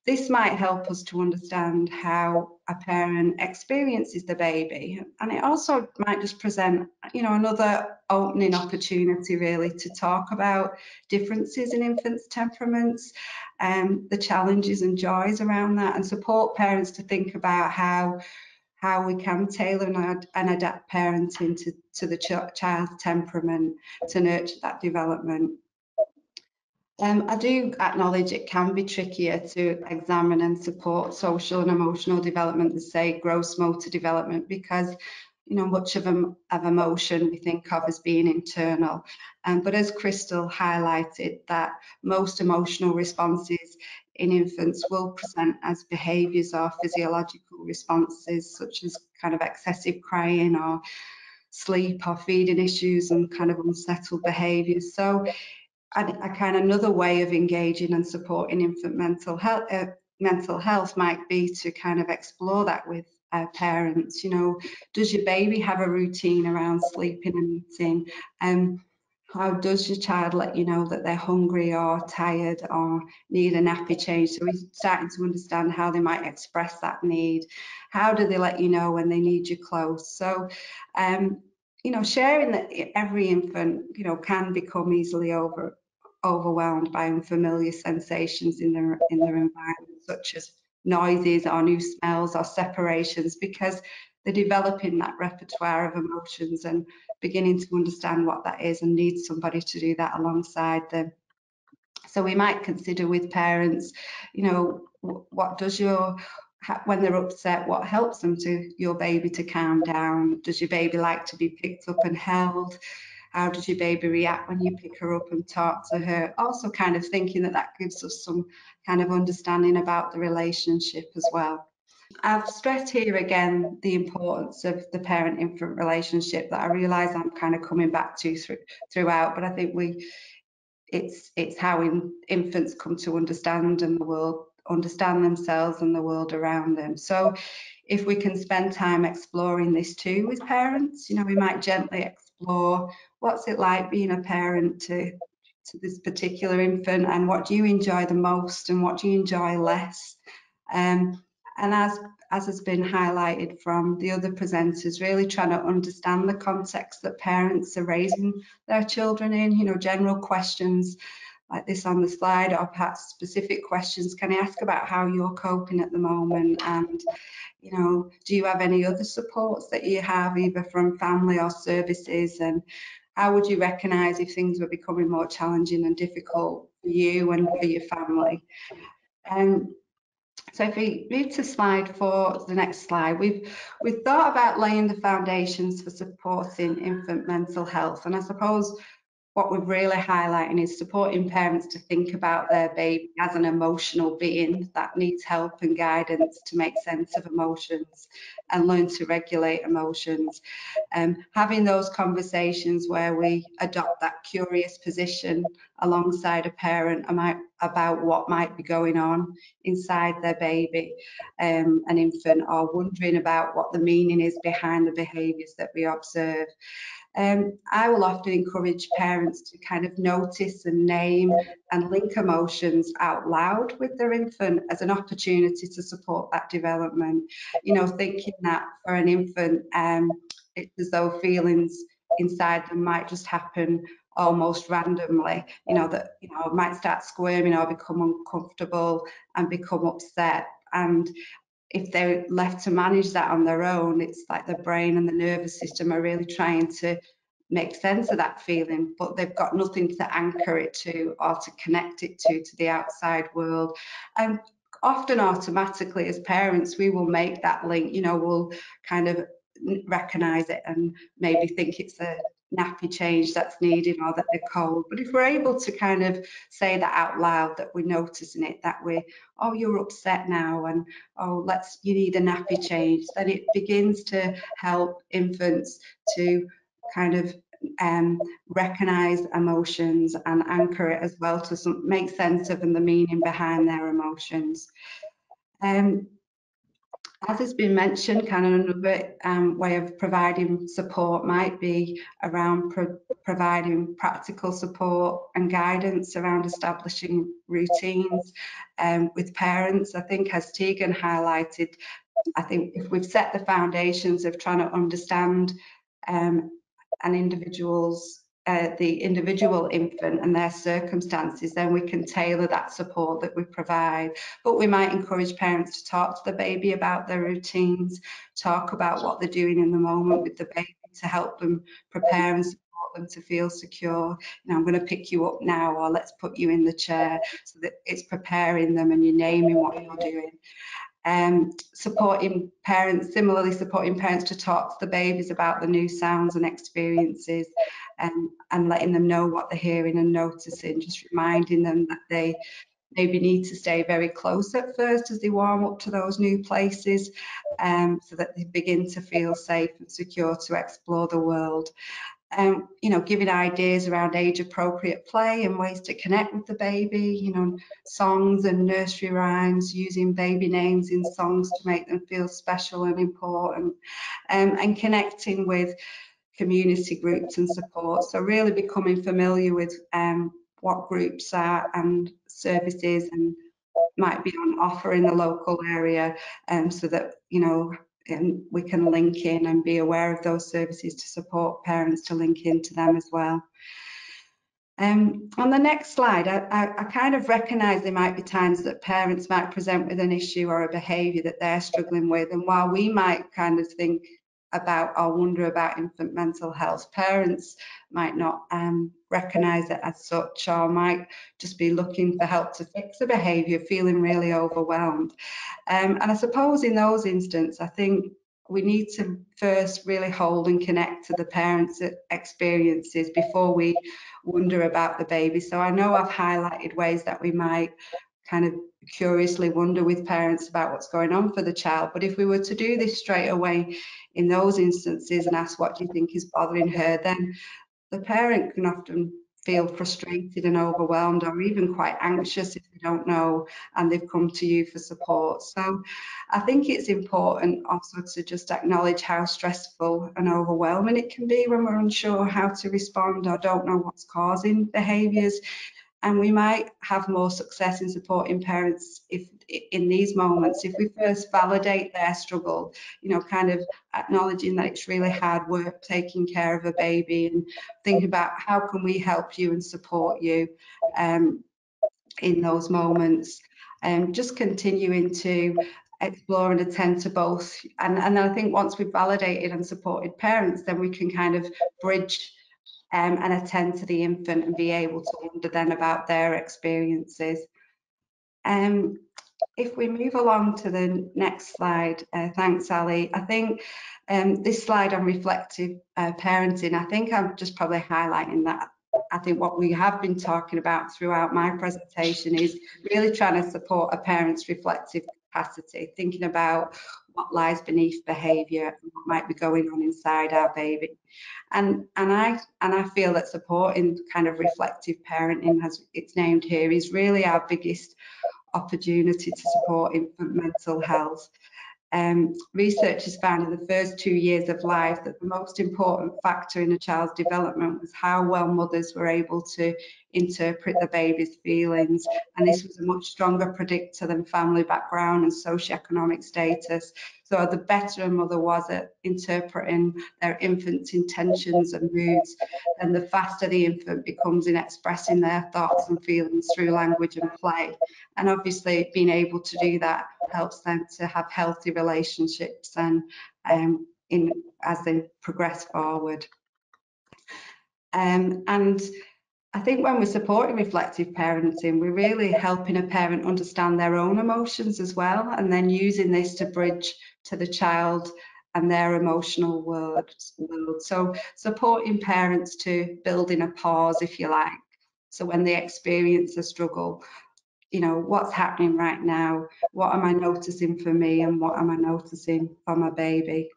this might help us to understand how a parent experiences the baby. And it also might just present, you know, another opening opportunity really to talk about differences in infants' temperaments, and um, the challenges and joys around that, and support parents to think about how how we can tailor and, and adapt parenting to, to the ch child's temperament to nurture that development. Um, I do acknowledge it can be trickier to examine and support social and emotional development than say gross motor development because you know much of, of emotion we think of as being internal um, but as Kristel highlighted that most emotional responses in infants will present as behaviours or physiological responses such as kind of excessive crying or sleep or feeding issues and kind of unsettled behaviours. So a, kind of another way of engaging and supporting infant mental health uh, mental health might be to kind of explore that with uh, parents you know does your baby have a routine around sleeping and eating um how does your child let you know that they're hungry or tired or need a nappy change? So we're starting to understand how they might express that need. How do they let you know when they need you close? So, um, you know, sharing that every infant, you know, can become easily over overwhelmed by unfamiliar sensations in their in their environment, such as noises or new smells or separations, because they're developing that repertoire of emotions and beginning to understand what that is and need somebody to do that alongside them. So we might consider with parents, you know, what does your when they're upset, what helps them to your baby to calm down? Does your baby like to be picked up and held? How does your baby react when you pick her up and talk to her? Also, kind of thinking that that gives us some kind of understanding about the relationship as well. I've stressed here again the importance of the parent-infant relationship that I realise I'm kind of coming back to through, throughout, but I think we it's it's how in, infants come to understand and the world understand themselves and the world around them. So if we can spend time exploring this too with parents, you know, we might gently explore what's it like being a parent to to this particular infant and what do you enjoy the most and what do you enjoy less. Um, and as as has been highlighted from the other presenters, really trying to understand the context that parents are raising their children in, you know, general questions like this on the slide or perhaps specific questions. Can I ask about how you're coping at the moment? And, you know, do you have any other supports that you have either from family or services? And how would you recognise if things were becoming more challenging and difficult for you and for your family? And so if we move to slide four, the next slide, we've we've thought about laying the foundations for supporting infant mental health. And I suppose what we're really highlighting is supporting parents to think about their baby as an emotional being that needs help and guidance to make sense of emotions and learn to regulate emotions. Um, having those conversations where we adopt that curious position alongside a parent about what might be going on inside their baby, um, an infant, or wondering about what the meaning is behind the behaviours that we observe. Um, I will often encourage parents to kind of notice and name and link emotions out loud with their infant as an opportunity to support that development. You know, thinking that for an infant, um, it's as though feelings inside them might just happen almost randomly, you know, that, you know, might start squirming or become uncomfortable and become upset. And if they're left to manage that on their own, it's like the brain and the nervous system are really trying to make sense of that feeling, but they've got nothing to anchor it to or to connect it to, to the outside world. And often automatically as parents, we will make that link, you know, we'll kind of recognize it and maybe think it's a nappy change that's needed or that they're cold. But if we're able to kind of say that out loud, that we're noticing it, that we're, oh, you're upset now, and oh, let's, you need a nappy change, then it begins to help infants to kind of um, recognize emotions and anchor it as well to some, make sense of and the meaning behind their emotions. Um, as has been mentioned, kind of another um, way of providing support might be around pro providing practical support and guidance around establishing routines um, with parents. I think as Tegan highlighted, I think if we've set the foundations of trying to understand um, an individual's uh, the individual infant and their circumstances, then we can tailor that support that we provide. But we might encourage parents to talk to the baby about their routines, talk about what they're doing in the moment with the baby to help them prepare and support them to feel secure. Know, I'm going to pick you up now, or let's put you in the chair, so that it's preparing them and you're naming what you're doing um, supporting parents, similarly supporting parents to talk to the babies about the new sounds and experiences and, and letting them know what they're hearing and noticing, just reminding them that they maybe need to stay very close at first as they warm up to those new places um, so that they begin to feel safe and secure to explore the world um, you know, giving ideas around age appropriate play and ways to connect with the baby, you know, songs and nursery rhymes, using baby names in songs to make them feel special and important, um, and connecting with community groups and support. So really becoming familiar with um, what groups are and services and might be on offer in the local area um, so that, you know, and we can link in and be aware of those services to support parents to link into them as well. Um, on the next slide, I, I, I, kind of recognise there might be times that parents might present with an issue or a behaviour that they're struggling with, and while we might kind of think about or wonder about infant mental health, parents might not um, recognise it as such or might just be looking for help to fix the behaviour, feeling really overwhelmed. Um, and I suppose in those instances, I think we need to first really hold and connect to the parents' experiences before we wonder about the baby. So I know I've highlighted ways that we might kind of curiously wonder with parents about what's going on for the child. But if we were to do this straight away in those instances and ask what do you think is bothering her, then the parent can often feel frustrated and overwhelmed or even quite anxious if they don't know and they've come to you for support. So I think it's important also to just acknowledge how stressful and overwhelming it can be when we're unsure how to respond or don't know what's causing behaviours and we might have more success in supporting parents if in these moments if we first validate their struggle you know kind of acknowledging that it's really hard work taking care of a baby and thinking about how can we help you and support you um, in those moments. And um, just continuing to explore and attend to both. And and I think once we've validated and supported parents then we can kind of bridge um, and attend to the infant and be able to wonder then about their experiences. Um, if we move along to the next slide, uh, thanks Ali. I think um, this slide on reflective uh, parenting, I think I'm just probably highlighting that I think what we have been talking about throughout my presentation is really trying to support a parent's reflective capacity, thinking about what lies beneath behaviour and what might be going on inside our baby. And and I and I feel that supporting kind of reflective parenting, as it's named here, is really our biggest opportunity to support infant mental health. Um, research has found in the first two years of life that the most important factor in a child's development was how well mothers were able to interpret the baby's feelings. And this was a much stronger predictor than family background and socioeconomic status. So the better a mother was at interpreting their infant's intentions and moods, and the faster the infant becomes in expressing their thoughts and feelings through language and play. And obviously being able to do that helps them to have healthy relationships and um, in as they progress forward. Um, and I think when we're supporting reflective parenting, we're really helping a parent understand their own emotions as well, and then using this to bridge to the child and their emotional world. So supporting parents to build in a pause, if you like. So when they experience a struggle, you know, what's happening right now? What am I noticing for me and what am I noticing for my baby?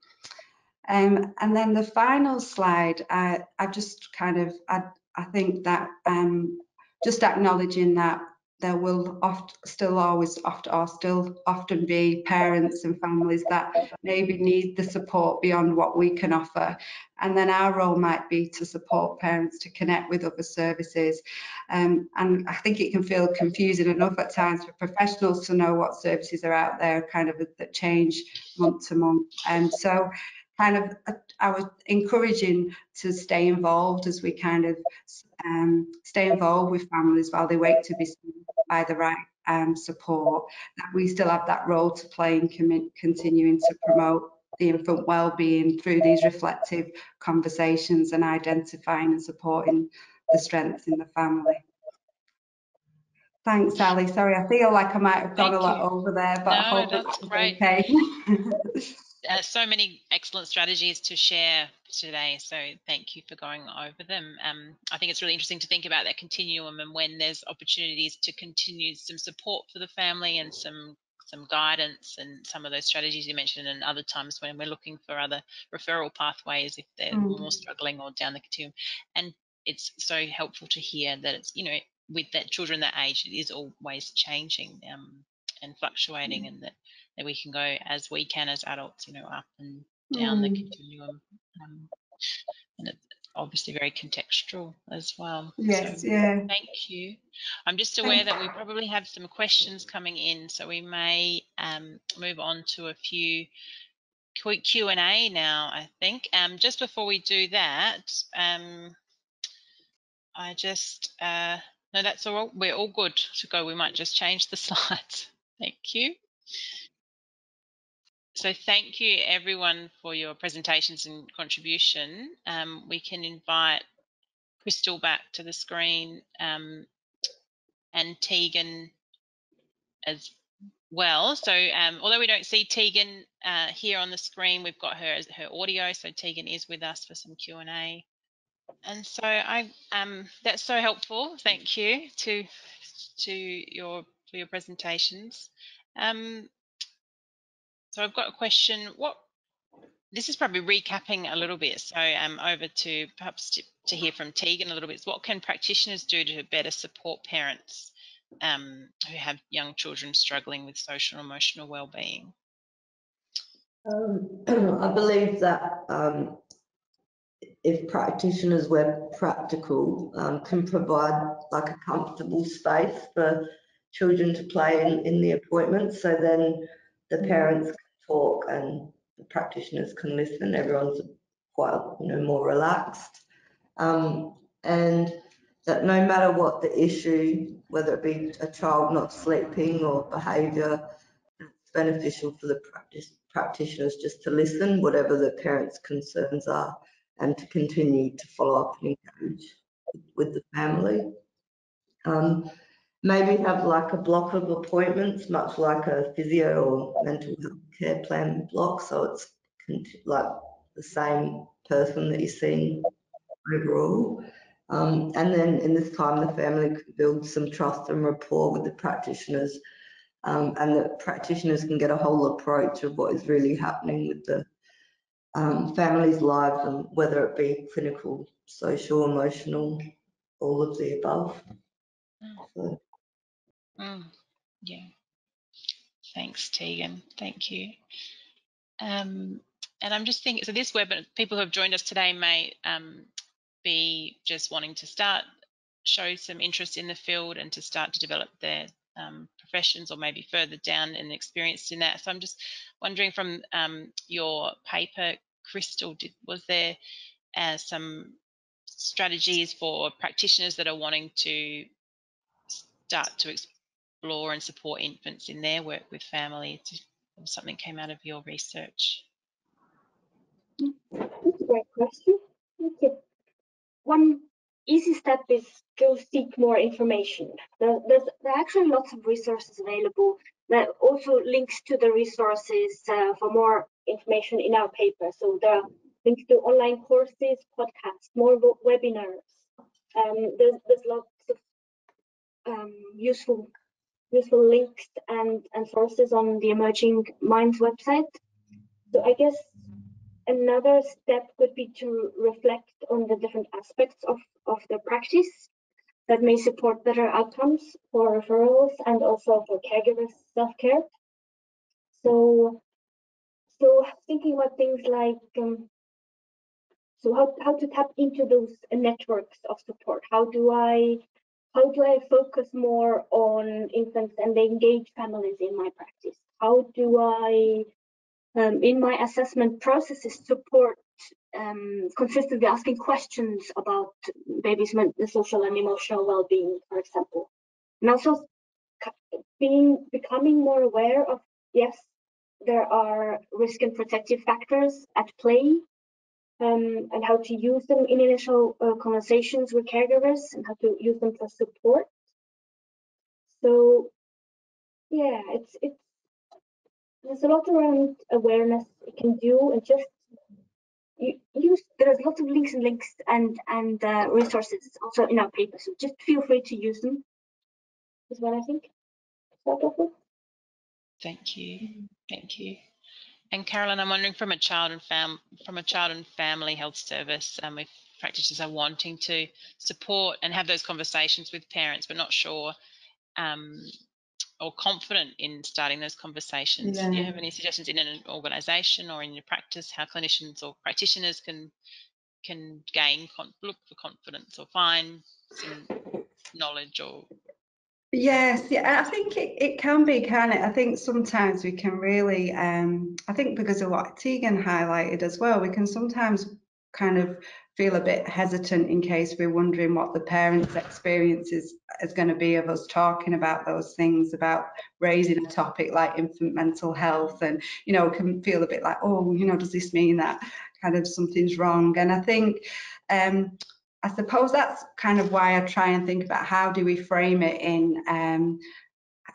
Um, and then the final slide, I, I just kind of, I, I think that um, just acknowledging that there will oft, still always oft, or still often be parents and families that maybe need the support beyond what we can offer. And then our role might be to support parents to connect with other services. Um, and I think it can feel confusing enough at times for professionals to know what services are out there kind of that change month to month. And so kind of uh, I was encouraging to stay involved as we kind of um, stay involved with families while they wait to be seen by the right um, support, that we still have that role to play in continuing to promote the infant well-being through these reflective conversations and identifying and supporting the strengths in the family. Thanks, Ali. Sorry, I feel like I might have gone Thank a lot you. over there, but No, I hope that's it's great. okay. [LAUGHS] uh, so many excellent strategies to share today. So thank you for going over them. Um, I think it's really interesting to think about that continuum and when there's opportunities to continue some support for the family and some some guidance and some of those strategies you mentioned and other times when we're looking for other referral pathways if they're Mm. more struggling or down the continuum. And it's so helpful to hear that it's, you know, with that children that age, it is always changing um, and fluctuating and that that we can go as we can as adults, you know, up and down the Mm. continuum. Um, and it's obviously very contextual as well. Yes, So yeah. thank you. I'm just aware that we probably have some questions coming in, so we may um, move on to a few quick Q&A now, I think. Um, just before we do that, um, I just, uh, no, that's all, we're all good to go. We might just change the [LAUGHS] slides. Thank you. So thank you everyone for your presentations and contribution. Um, we can invite Kristel back to the screen um, and Tegan as well. So um, although we don't see Tegan uh, here on the screen, we've got her her audio. So Tegan is with us for some Q&A. And so I um, that's so helpful. Thank you to to your for your presentations. Um, so I've got a question. What this is probably recapping a little bit. So um, over to perhaps to, to hear from Tegan a little bit. What can practitioners do to better support parents um, who have young children struggling with social and emotional well-being? Um, [CLEARS THROAT] I believe that um, if practitioners, were practical, um, can provide like a comfortable space for children to play in, in the appointments, so then the parents talk and the practitioners can listen. Everyone's quite, you know, more relaxed, um, and that no matter what the issue, whether it be a child not sleeping or behaviour, it's beneficial for the practice practitioners just to listen, whatever the parents' concerns are, and to continue to follow up and engage with the family. Um, maybe have like a block of appointments, much like a physio or mental health care plan block, so it's like the same person that you're seeing overall. Um, and then in this time, the family could build some trust and rapport with the practitioners um, and the practitioners can get a whole approach of what is really happening with the um, families' lives and whether it be clinical, social, emotional, all of the above. So. Mm, yeah. Thanks, Tegan. Thank you. Um, and I'm just thinking, so this webinar, people who have joined us today may um, be just wanting to start, show some interest in the field and to start to develop their um, professions or maybe further down and experienced in that. So I'm just wondering from um, your paper, Kristel, did, was there uh, some strategies for practitioners that are wanting to start to explore and support infants in their work with families? Something came out of your research. That's a great question. You. One easy step is to seek more information. There, there's there are actually lots of resources available that also links to the resources uh, for more information in our paper. So there are links to online courses, podcasts, more webinars. Um, there's, there's lots of um, useful useful links and, and sources on the Emerging Minds website. So I guess another step could be to reflect on the different aspects of, of the practice that may support better outcomes for referrals and also for caregivers self-care. So, so thinking about things like um, so how, how to tap into those networks of support. How do I how do I focus more on infants and engage families in my practice? How do I, um, in my assessment processes, support um, consistently asking questions about babies' social and emotional well-being, for example, and also being becoming more aware of yes, there are risk and protective factors at play um, and how to use them in initial uh, conversations with caregivers and how to use them for support. So yeah, it's it's there's a lot around awareness it can do and just you use there's lots of links and links and and uh, resources also in our paper so just feel free to use them is what I think. Thank you. Thank you. And Carolyn, I'm wondering from a child and fam from a child and family health service, um, if practitioners are wanting to support and have those conversations with parents, but not sure um, or confident in starting those conversations. Yeah. Do you have any suggestions in an organisation or in your practice how clinicians or practitioners can can gain look for confidence or find some knowledge or Yes, yeah, I think it, it can be, can it? I think sometimes we can really, um, I think because of what Tegan highlighted as well, we can sometimes kind of feel a bit hesitant in case we're wondering what the parents' experience is, is going to be of us talking about those things, about raising a topic like infant mental health, and you know, can feel a bit like, oh, you know, does this mean that kind of something's wrong? And I think um, I suppose that's kind of why I try and think about how do we frame it in um,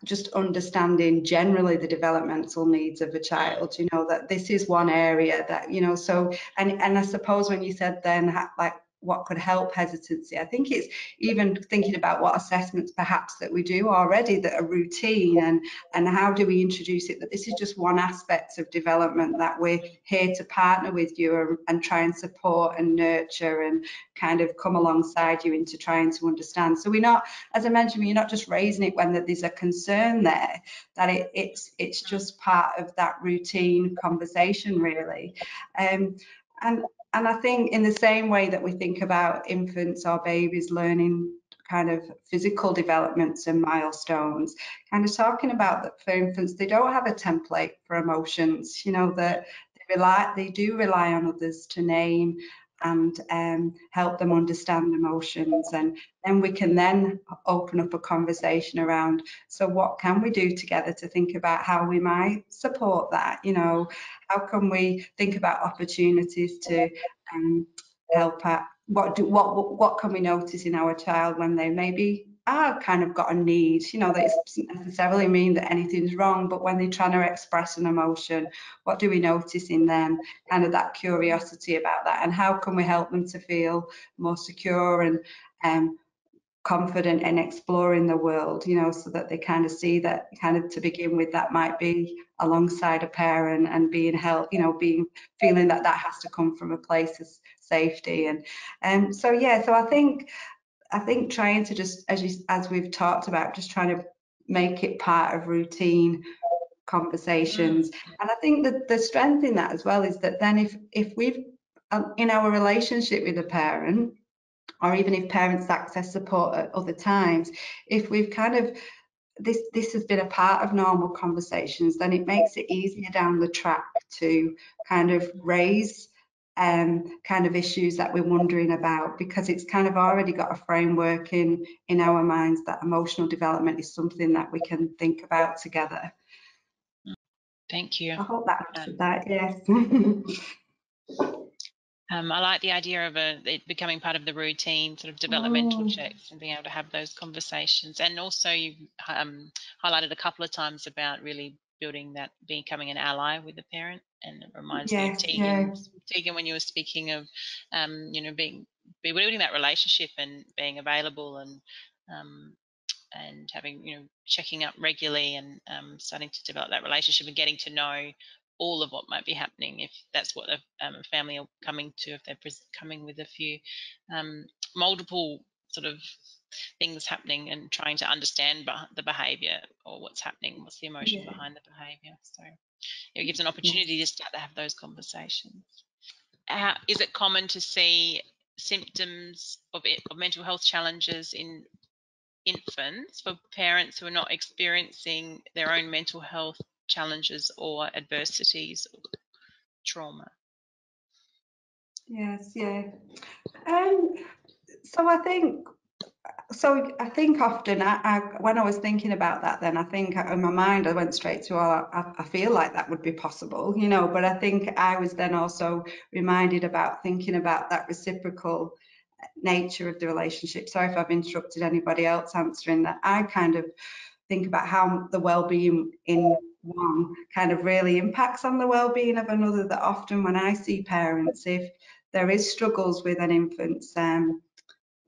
just understanding generally the developmental needs of a child you know that this is one area that you know so and and i suppose when you said then like what could help hesitancy. I think it's even thinking about what assessments perhaps that we do already that are routine and and how do we introduce it that this is just one aspect of development that we're here to partner with you and, and try and support and nurture and kind of come alongside you into trying to understand. So we're not, as I mentioned, you're not just raising it when there's a concern there, that it, it's it's just part of that routine conversation really. Um, and and I think in the same way that we think about infants or babies learning kind of physical developments and milestones, kind of talking about that for infants, they don't have a template for emotions, you know, that they rely, they do rely on others to name and um, help them understand emotions and then we can then open up a conversation around so what can we do together to think about how we might support that? You know how can we think about opportunities to um, help what do what what can we notice in our child when they maybe are kind of got a need, you know, that doesn't necessarily mean that anything's wrong, but when they're trying to express an emotion, what do we notice in them? Kind of that curiosity about that, and how can we help them to feel more secure and um, confident in exploring the world, you know, so that they kind of see that kind of to begin with, that might be alongside a parent and being helped, you know, being feeling that that has to come from a place of safety. And um, so, yeah, so I think I think trying to just, as you, as we've talked about, just trying to make it part of routine conversations. And I think that the strength in that as well is that then if if we've um, in our relationship with a parent, or even if parents access support at other times, if we've kind of this this has been a part of normal conversations, then it makes it easier down the track to kind of raise um, kind of issues that we're wondering about because it's kind of already got a framework in in our minds that emotional development is something that we can think about together. Thank you. I hope that answered that. Yes. [LAUGHS] Um, I like the idea of a, it becoming part of the routine, sort of developmental Mm. checks and being able to have those conversations. And also, you um, highlighted a couple of times about really building that, becoming an ally with the parent. And it reminds me of Tegan, Tegan when you were speaking of, um, you know, being building that relationship and being available and um, and having you know checking up regularly and um, starting to develop that relationship and getting to know all of what might be happening if that's what a, um, family are coming to if they're pres- coming with a few um, multiple sort of things happening and trying to understand the behavior or what's happening what's the emotion Yeah. behind the behavior so it gives an opportunity to start to have those conversations uh, is it common to see symptoms of, it, of mental health challenges in infants for parents who are not experiencing their own mental health challenges or adversities or trauma. Yes, yeah. Um, so I think, so I think often I, I, when I was thinking about that, then I think in my mind I went straight to, oh, I, I feel like that would be possible, you know. But I think I was then also reminded about thinking about that reciprocal nature of the relationship. Sorry if I've interrupted anybody else answering that. I kind of think about how the well-being in one kind of really impacts on the well-being of another. That often when I see parents, if there is struggles with an infant's, um,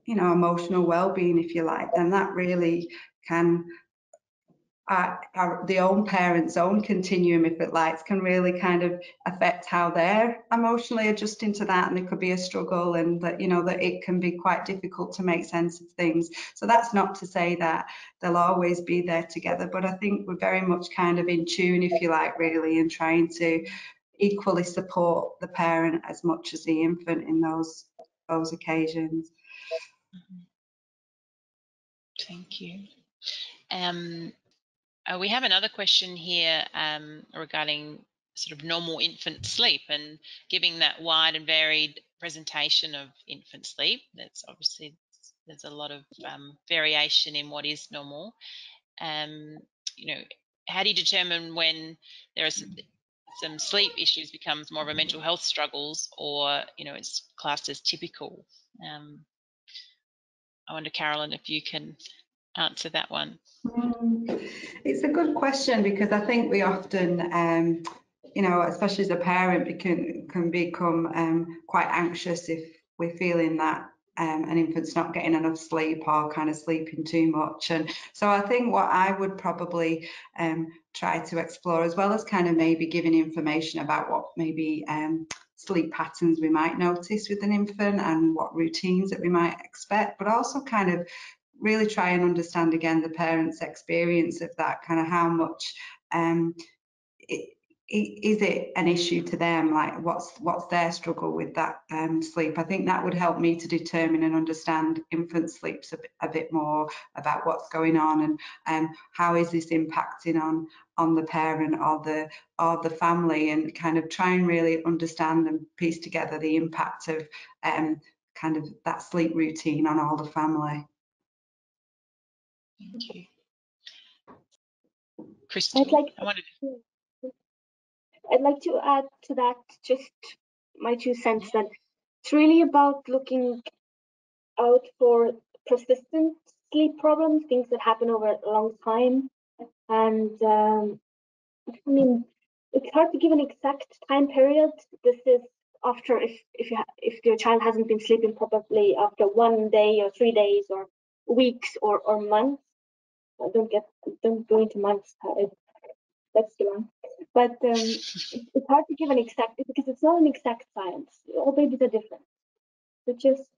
you know, emotional well-being, if you like, then that really can our, our, the own parents' own continuum, if it likes, can really kind of affect how they're emotionally adjusting to that, and there could be a struggle, and that you know that it can be quite difficult to make sense of things. So that's not to say that they'll always be there together, but I think we're very much kind of in tune, if you like, really, and trying to equally support the parent as much as the infant in those those occasions. Thank you. Um, uh, we have another question here um, regarding sort of normal infant sleep and giving that wide and varied presentation of infant sleep. That's obviously there's a lot of um, variation in what is normal. Um, you know, how do you determine when there are some, some sleep issues becomes more of a mental health struggles or you know it's classed as typical? Um, I wonder, Carolyn, if you can answer that one. Mm, It's a good question because I think we often, um, you know, especially as a parent, we can can become um, quite anxious if we're feeling that um, an infant's not getting enough sleep or kind of sleeping too much. And so I think what I would probably um, try to explore, as well as kind of maybe giving information about what maybe um, sleep patterns we might notice with an infant and what routines that we might expect, but also kind of really try and understand again the parents' experience of that, kind of how much um, it, is it an issue to them? Like, what's what's their struggle with that um, sleep? I think that would help me to determine and understand infant sleeps a bit, a bit more about what's going on and um, how is this impacting on on the parent or the or the family, and kind of try and really understand and piece together the impact of um, kind of that sleep routine on all the family. Thank you. Kristel, I'd like I wanted I'd like to add to that just my two cents that it's really about looking out for persistent sleep problems, things that happen over a long time. And um, I mean, it's hard to give an exact time period. This is after if if you ha- if your child hasn't been sleeping properly after one day or three days or weeks or or months. I don't get don't go into months. uh, That's too long. But um, it's it's hard to give an exact because it's not an exact science. All babies are different. So just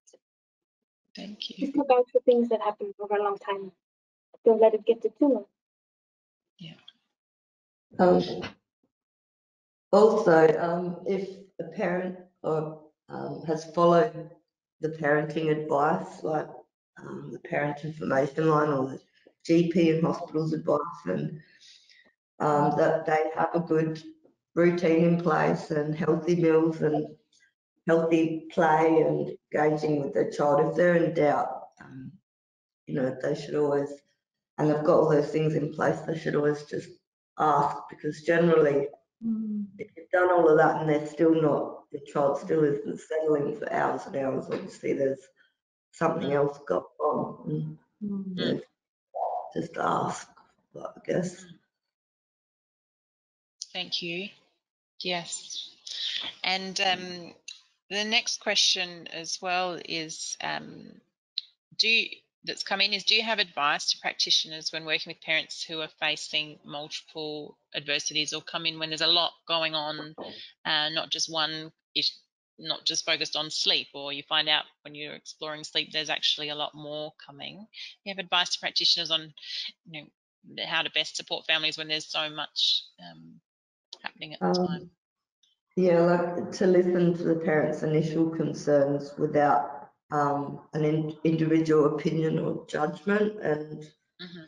thank you. just look out for things that happen over a long time. Don't let it get to too long. Um, also, um, if a parent or um, has followed the parenting advice, like um, the parent information line or the GP and hospitals advice, and um, that they have a good routine in place and healthy meals and healthy play and engaging with their child. If they're in doubt, um, you know, they should always, and they've got all those things in place, they should always just ask because generally if you've done all of that and they're still not, the child still isn't settling for hours and hours, obviously there's something else got on. And, you know, just ask, I guess. Thank you. Yes. And um, the next question as well is, um, do you, that's come in is, do you have advice to practitioners when working with parents who are facing multiple adversities or come in when there's a lot going on, uh, not just one, ish, not just focused on sleep, or you find out when you're exploring sleep, there's actually a lot more coming. You have advice to practitioners on, you know, how to best support families when there's so much um, happening at the Um, time. Yeah, like to listen to the parents' initial concerns without um, an in- individual opinion or judgment, and Mhm.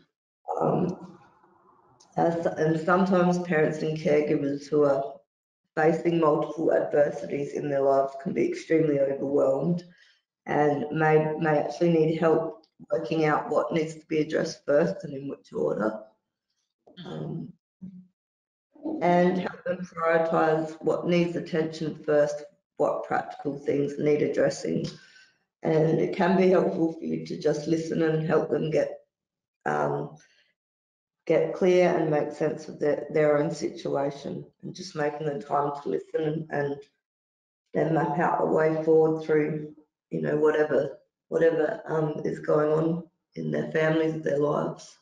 um, as, and sometimes parents and caregivers who are facing multiple adversities in their lives can be extremely overwhelmed and may may actually need help working out what needs to be addressed first and in which order. Um, and help them prioritize what needs attention first, what practical things need addressing. And it can be helpful for you to just listen and help them get um, get clear and make sense of their, their own situation and just making the time to listen and then map out a way forward through, you know, whatever whatever um, is going on in their families, their lives.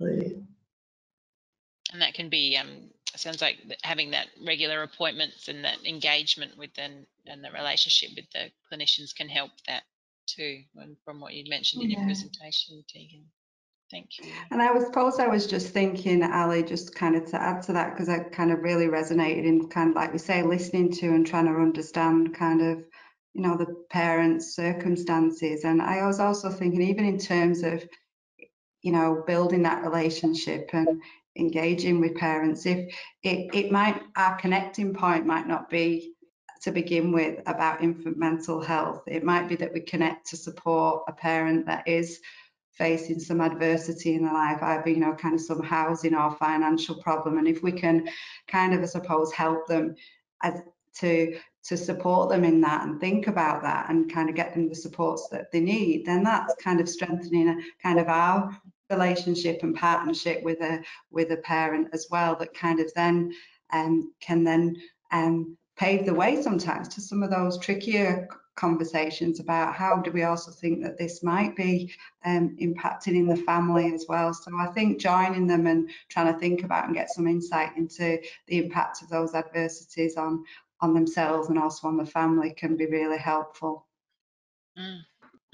So, and that can be um sounds like having that regular appointments and that engagement with them and the relationship with the clinicians can help that too and from what you mentioned in your presentation tegan. Thank you. And I was suppose I was just thinking, Ali, just kind of to add to that, because I kind of really resonated in kind of like we say, listening to and trying to understand kind of, you know, the parents' circumstances. And I was also thinking, even in terms of, you know, building that relationship and engaging with parents, if it, it might, our connecting point might not be to begin with about infant mental health. It might be that we connect to support a parent that is facing some adversity in their life, either, you know, kind of some housing or financial problem. And if we can kind of, I suppose, help them as to to support them in that and think about that and kind of get them the supports that they need, then that's kind of strengthening kind of our relationship and partnership with a with a parent as well that kind of then um, can then um, pave the way sometimes to some of those trickier conversations about how do we also think that this might be um, impacting in the family as well. So I think joining them and trying to think about and get some insight into the impact of those adversities on on themselves and also on the family can be really helpful. mm,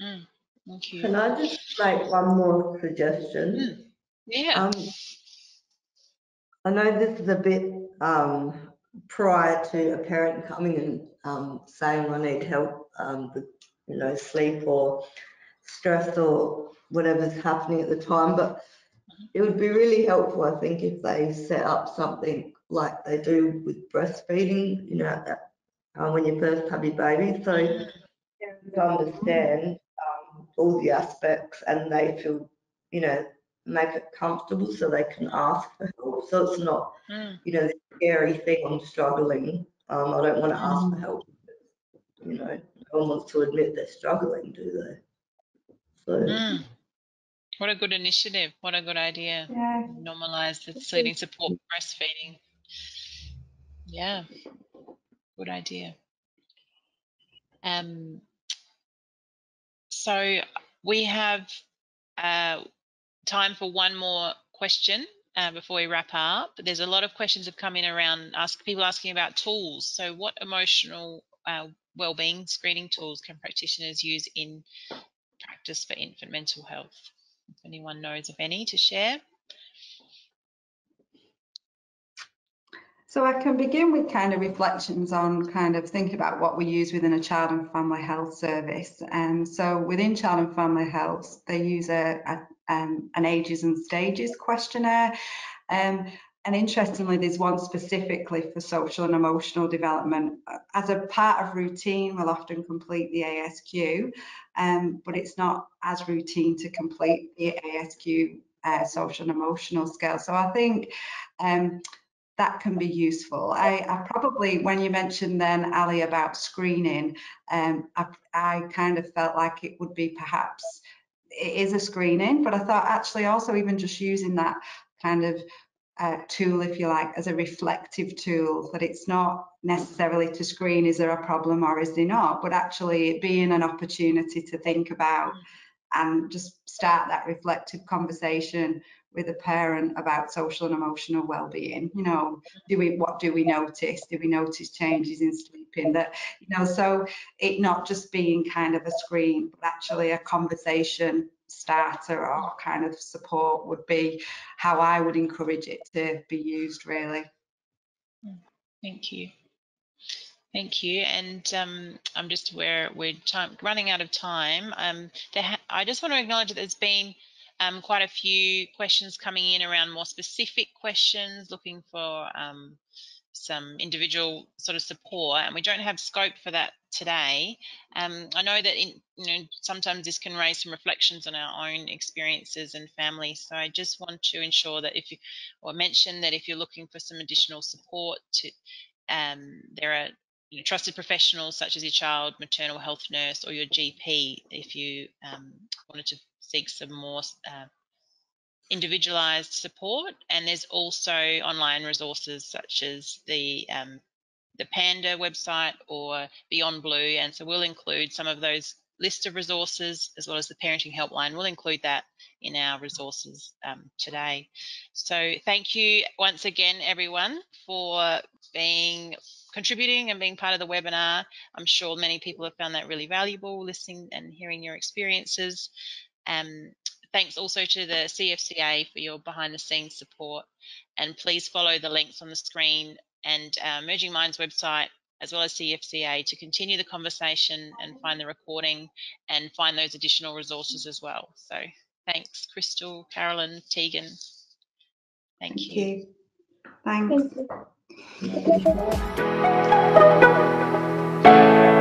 mm, thank you can I just make one more suggestion? yeah. Um, I know this is a bit um, prior to a parent coming and um, saying I need help um, with, you know, sleep or stress or whatever's happening at the time, but it would be really helpful, I think, if they set up something like they do with breastfeeding, you know, that, uh, when you first have your baby, so parents understand all the aspects and they feel, you know, make it comfortable so they can ask for help. So it's not, Mm, you know, the scary thing, I'm struggling. Um, I don't want to ask for help. You know, no one wants to admit they're struggling, do they? So, mm. what a good initiative what a good idea Yeah. normalize the sleeping support breastfeeding yeah good idea um so we have uh, time for one more question uh, before we wrap up. There's a lot of questions have come in around ask people asking about tools. So, what emotional uh, well-being screening tools can practitioners use in practice for infant mental health? If anyone knows of any to share. So I can begin with kind of reflections on kind of thinking about what we use within a child and family health service. And so within child and family health, they use a, a um, an ages and stages questionnaire. Um, and interestingly, there's one specifically for social and emotional development. As a part of routine, we'll often complete the ASQ, um, but it's not as routine to complete the ASQ uh, social and emotional scale. So I think um, that can be useful. I, I, probably, when you mentioned then, Ali, about screening, um, I, I kind of felt like it would be perhaps, it is a screening, but I thought actually also even just using that kind of uh, tool, if you like, as a reflective tool, that it's not necessarily to screen is there a problem or is there not, but actually it being an opportunity to think about and just start that reflective conversation with a parent about social and emotional well-being you know do we what do we notice do we notice changes in sleeping that you know so it not just being kind of a screen but actually a conversation starter or kind of support would be how I would encourage it to be used really. Mm, thank you. Thank you. And um, I'm just aware we're time, running out of time. Um, I just want to acknowledge that there's been um, quite a few questions coming in around more specific questions, looking for um, some individual sort of support and we don't have scope for that today um, i know that in, you know sometimes this can raise some reflections on our own experiences and family so i just want to ensure that if you or mention that if you're looking for some additional support to um, there are you know, trusted professionals such as your child maternal health nurse or your gp if you um, wanted to seek some more uh, individualized support. And there's also online resources such as the um, the Panda website or Beyond Blue. And so we'll include some of those list of resources as well as the parenting helpline. We'll include that in our resources um, today. So thank you once again everyone for being contributing and being part of the webinar I'm sure many people have found that really valuable listening and hearing your experiences um, Thanks also to the CFCA for your behind the scenes support. And please follow the links on the screen and uh, Emerging Minds website as well as CFCA to continue the conversation and find the recording and find those additional resources as well. So thanks, Kristel, Carolyn, Tegan. Thank, Thank you. you. Thanks. Thank you. Thank you.